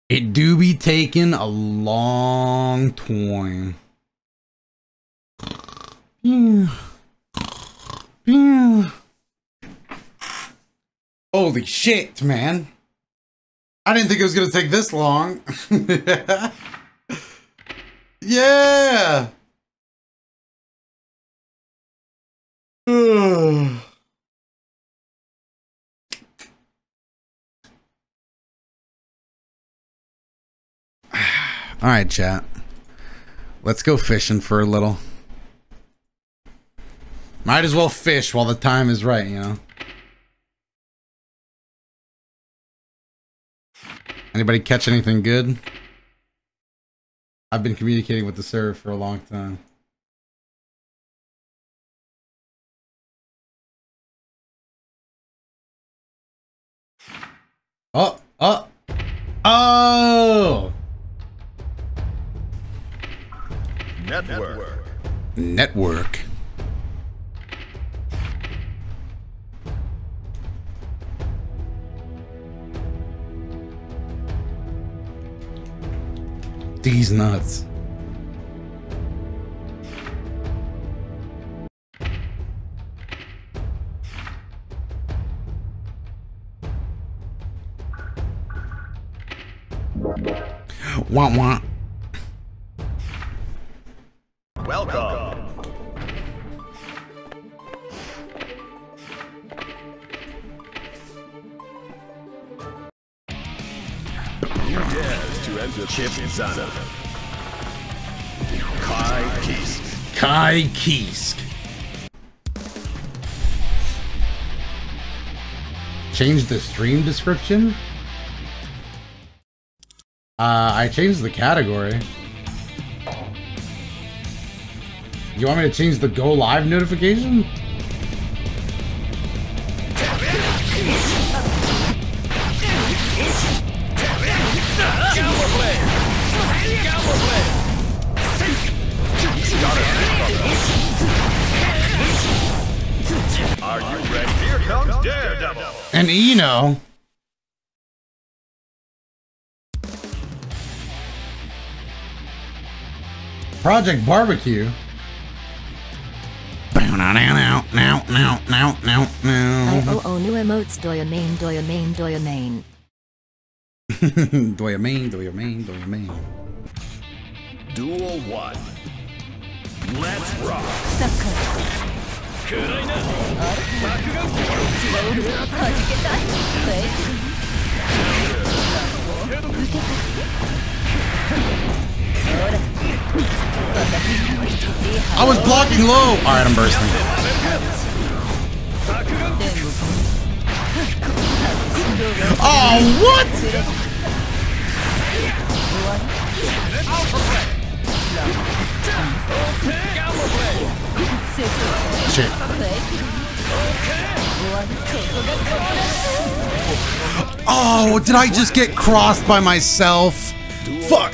It do be taking a long time. Yeah. Yeah. Holy shit, man. I didn't think it was going to take this long. yeah. Ugh. All right, chat. Let's go fishing for a little. Might as well fish while the time is right, you know? Anybody catch anything good? I've been communicating with the server for a long time. Oh, oh, oh! Network. Network. These nuts. Wah wah. Enter Chipp Zanuff. Ky Kiske. Ky Kiske. Change the stream description? Uh, I changed the category. You want me to change the go live notification? And Eno. Project Barbecue. Now, now, now, now, now, now, I now. oh oh new emotes do you main do you main do you main. Do you mean? Do you mean? Do you mean? Duel 1. Let's rock. 暗いな「 I was blocking low!" Alright, I'm bursting. Oh, what? Shit. Oh, did I just get crossed by myself? Fuck.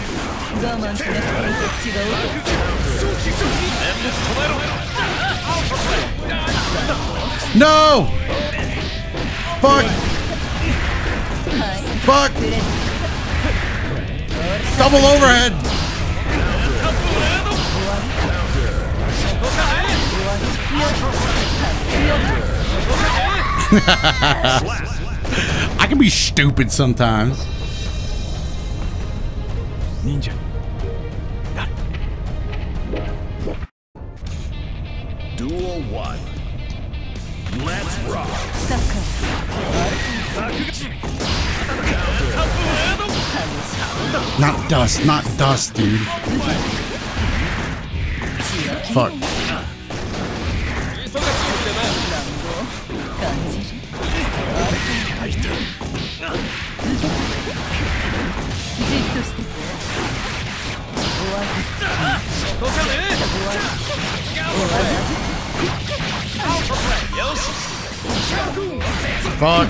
No! Fuck! Fuck! Double overhead! I can be stupid sometimes. Ninja. Duel one. Let's rock. Not dust, not dust, dude. Fuck. Fuck.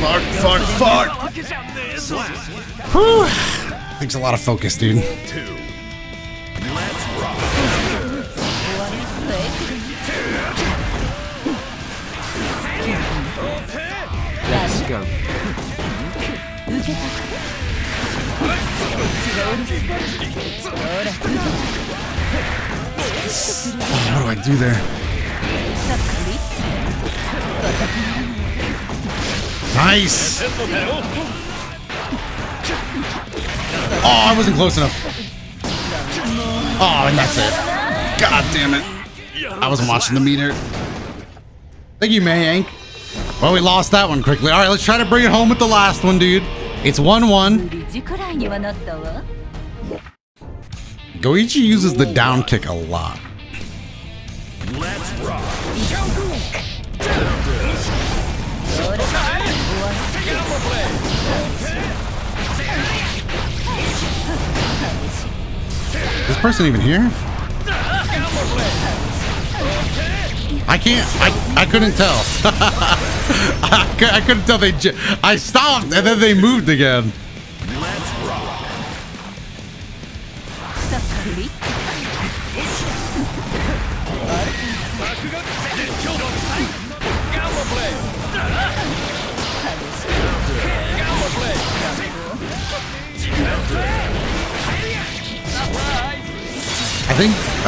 Fuck, fuck, fuck. Whew. Takes a lot of focus, dude. Two. What do I do there? Nice. Oh, I wasn't close enough. Oh, and that's it. God damn it. I wasn't watching the meter. Thank you, Mayank. Well, we lost that one quickly. All right, let's try to bring it home with the last one, dude. It's 1-1. Goichi uses the down kick a lot. Let's rock. This person even here? I can't. I I couldn't tell. I, I couldn't tell. They. I stopped and then they moved again.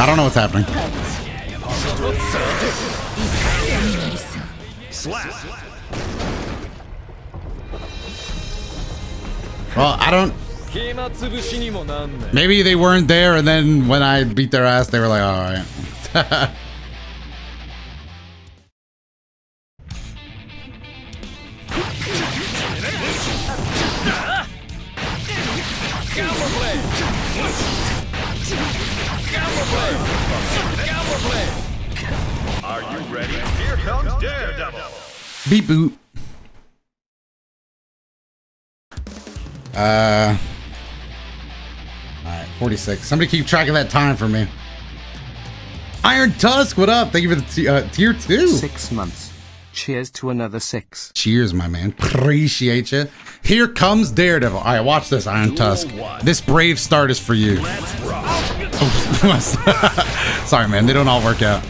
I don't know what's happening. Well, I don't... Maybe they weren't there, and then when I beat their ass, they were like, alright. right." Are you ready? Here comes Daredevil. Beep boop. Uh. Alright, 46. Somebody keep track of that time for me. Iron Tusk, what up? Thank you for the uh, tier two. Six months. Cheers to another six. Cheers, my man. Appreciate you. Here comes Daredevil. All right, watch this, Iron Tusk. This brave start is for you. Sorry, man. They don't all work out.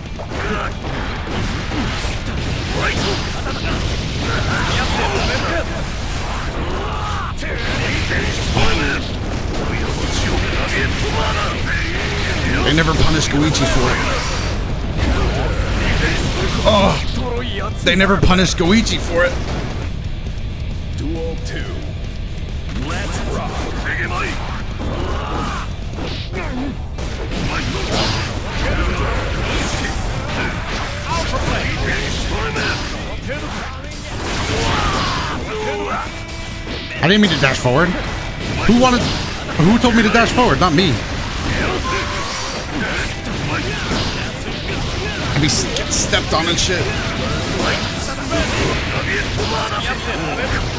They never punished Goichi for it. Oh, they never punished Goichi for it. Duel 2. Let's rock. I didn't mean to dash forward. Who wanted? Who told me to dash forward? Not me. I be stepped on and shit.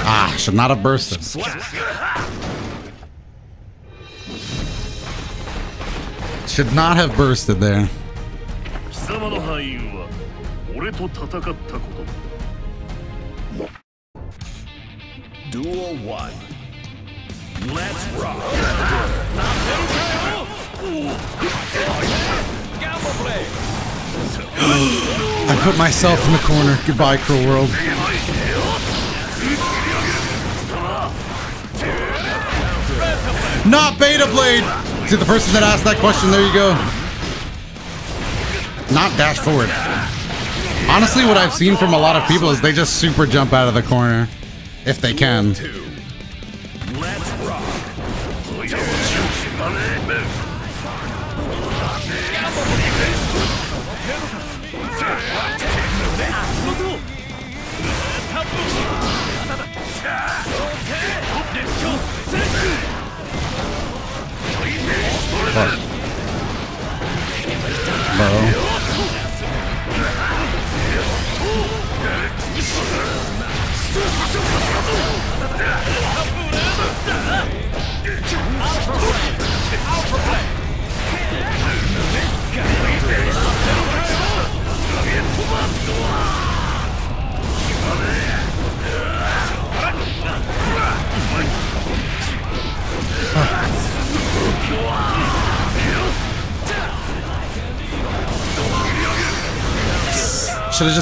Ah, should not have bursted. Should not have bursted there. Duel 1. Let's rock! I put myself in the corner. Goodbye, cruel world. Not Beta Blade! See, the person that asked that question, there you go. Not dash forward. Honestly, what I've seen from a lot of people is they just super jump out of the corner. If they can. 2 Let's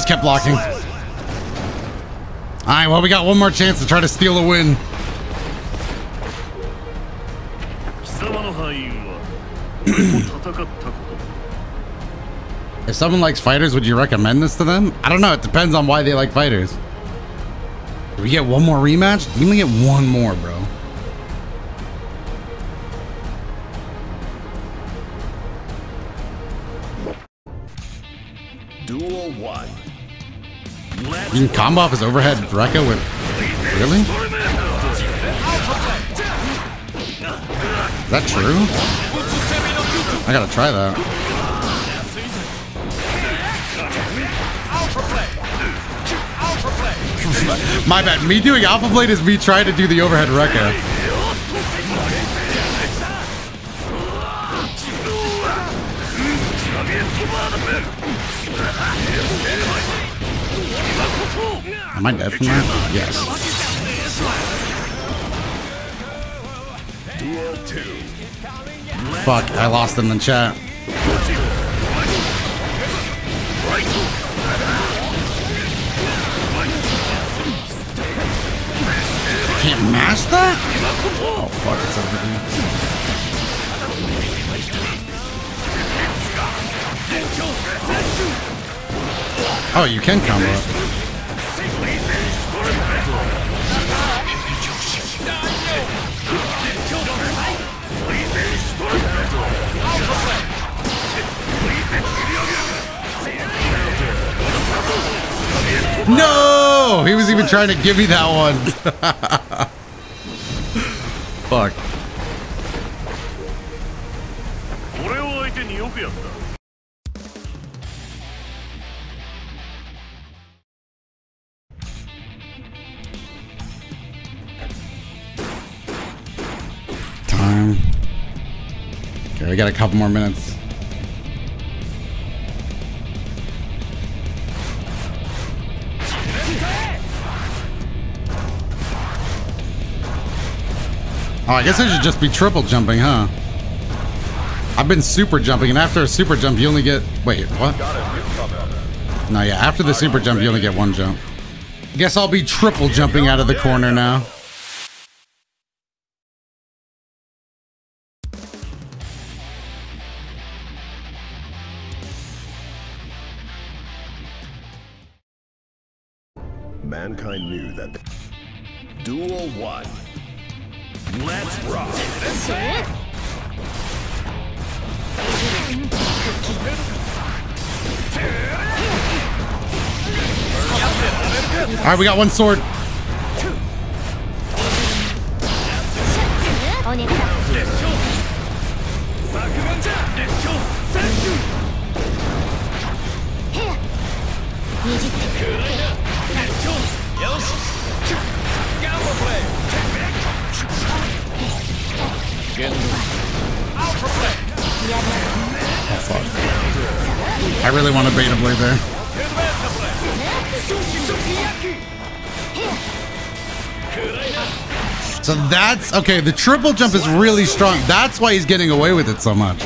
just kept blocking. All right, well, we got one more chance to try to steal a win. if someone likes fighters, would you recommend this to them? I don't know. It depends on why they like fighters. Do we get one more rematch? We only get one more, bro. You can combo off his overhead Rekka with... Really? Is that true? I gotta try that. My bad. Me doing Alpha Blade is me trying to do the overhead Rekka. Am I dead from that? Yes. Fuck, I lost in the chat. Can't mash that? Oh fuck, it's over here. Oh, you can combo No! He was even trying to give me that one. Fuck. Time. Okay, we got a couple more minutes. Oh, I guess I should just be triple jumping, huh? I've been super jumping, and after a super jump, you only get... Wait, what? No, yeah, after the super jump, you only get one jump. Guess I'll be triple jumping out of the corner now. Mankind knew that. Duel 1. Let's rock. All right, we got one sword. Oh, fuck. I really want to bait a blade there. So that's... Okay, the triple jump is really strong. That's why he's getting away with it so much.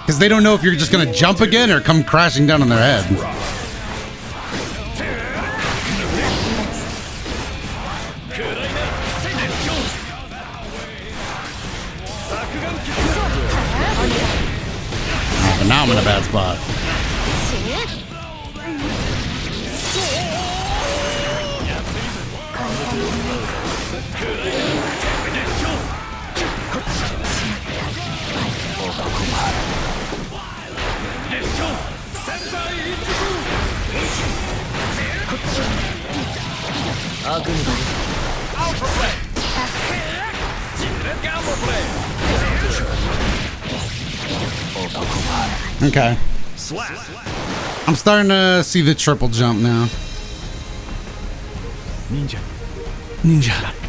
Because they don't know if you're just going to jump again or come crashing down on their head. In a bad spot. Okay. I'm starting to see the triple jump now. Ninja. Ninja.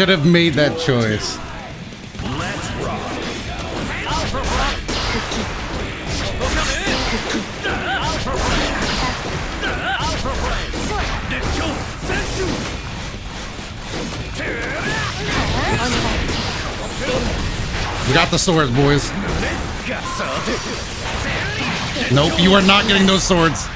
Should have made that choice. We got the swords, boys. Nope, you are not getting those swords.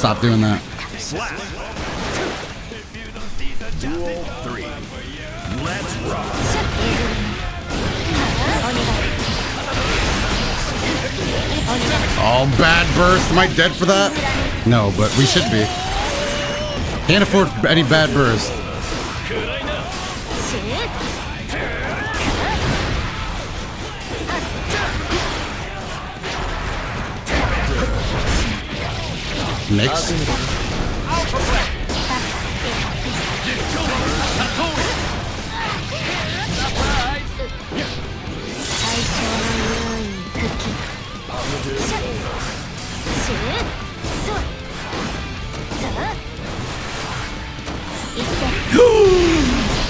Stop doing that. Duel 3. Let's rock. Oh, bad burst. Am I dead for that? No, but we should be. Can't afford any bad burst. Mix.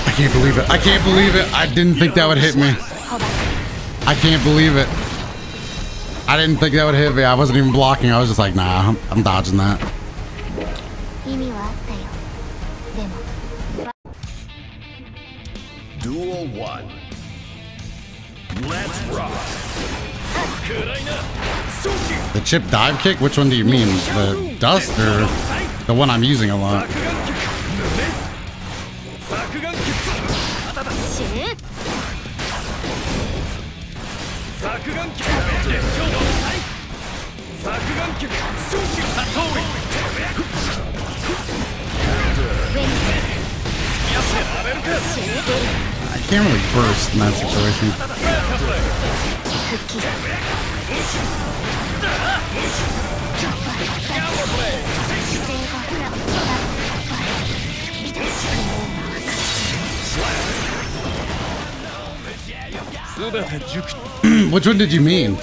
I can't believe it. I can't believe it. I didn't think that would hit me. I can't believe it. I didn't think that would hit me. I wasn't even blocking. I was just like, nah, I'm, I'm dodging that. Duel one. Let's rock. The Chipp dive kick? Which one do you mean? The dust or the one I'm using a lot? I can't really burst in that situation. Hmm, which one did you mean?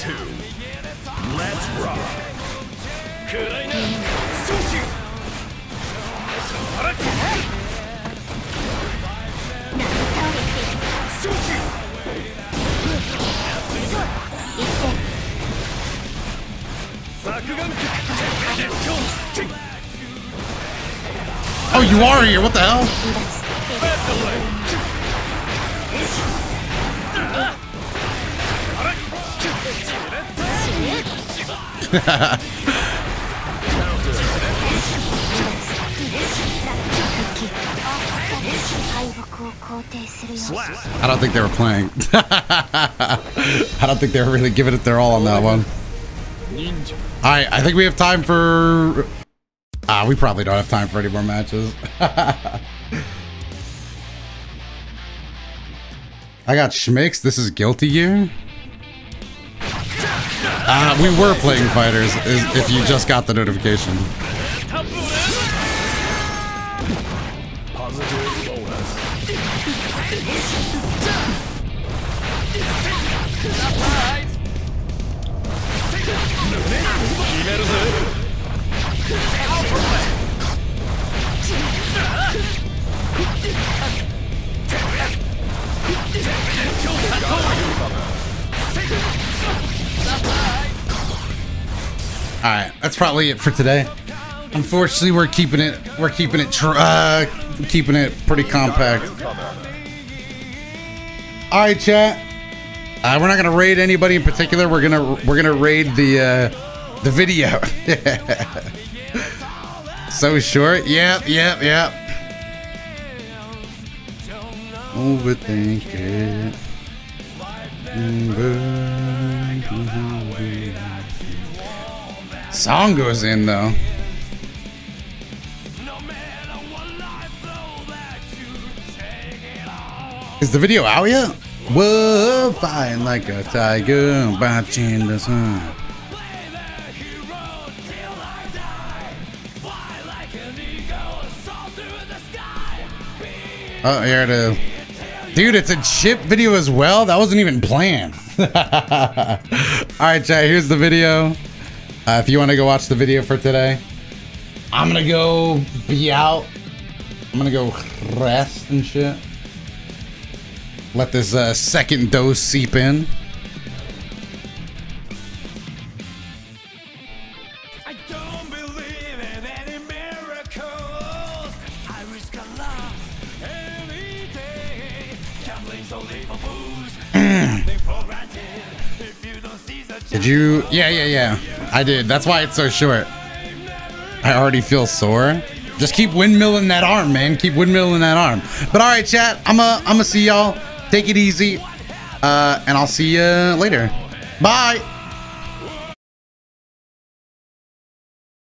Oh, you are here. What the hell? I don't think they were playing. I don't think they were really giving it their all on that one. Right, I think we have time for. Ah, we probably don't have time for any more matches. I got Schmicks. This is Guilty Gear. Uh, we were playing fighters. If you just got the notification. All right, that's probably it for today. Unfortunately, we're keeping it we're keeping it uh, keeping it pretty compact. All right, chat. Uh, we're not gonna raid anybody in particular. We're gonna we're gonna raid the uh, the video. so short. Yep, yep, yep. Overthink it. Mm-hmm. Song goes in though. Is the video out yet? Whoa, flying like a tiger, watching the sun. Oh, here it is. Dude, it's a Chipp video as well? That wasn't even planned. All right, chat, here's the video. Uh, if you want to go watch the video for today, I'm to go be out. I'm to go rest and shit. Let this uh, second dose seep in. You? Yeah, yeah, yeah. I did. That's why it's so short. I already feel sore. Just keep windmilling that arm, man. Keep windmilling that arm. But all right, chat. I'm a, I'm gonna see y'all. Take it easy. Uh, and I'll see you later. Bye.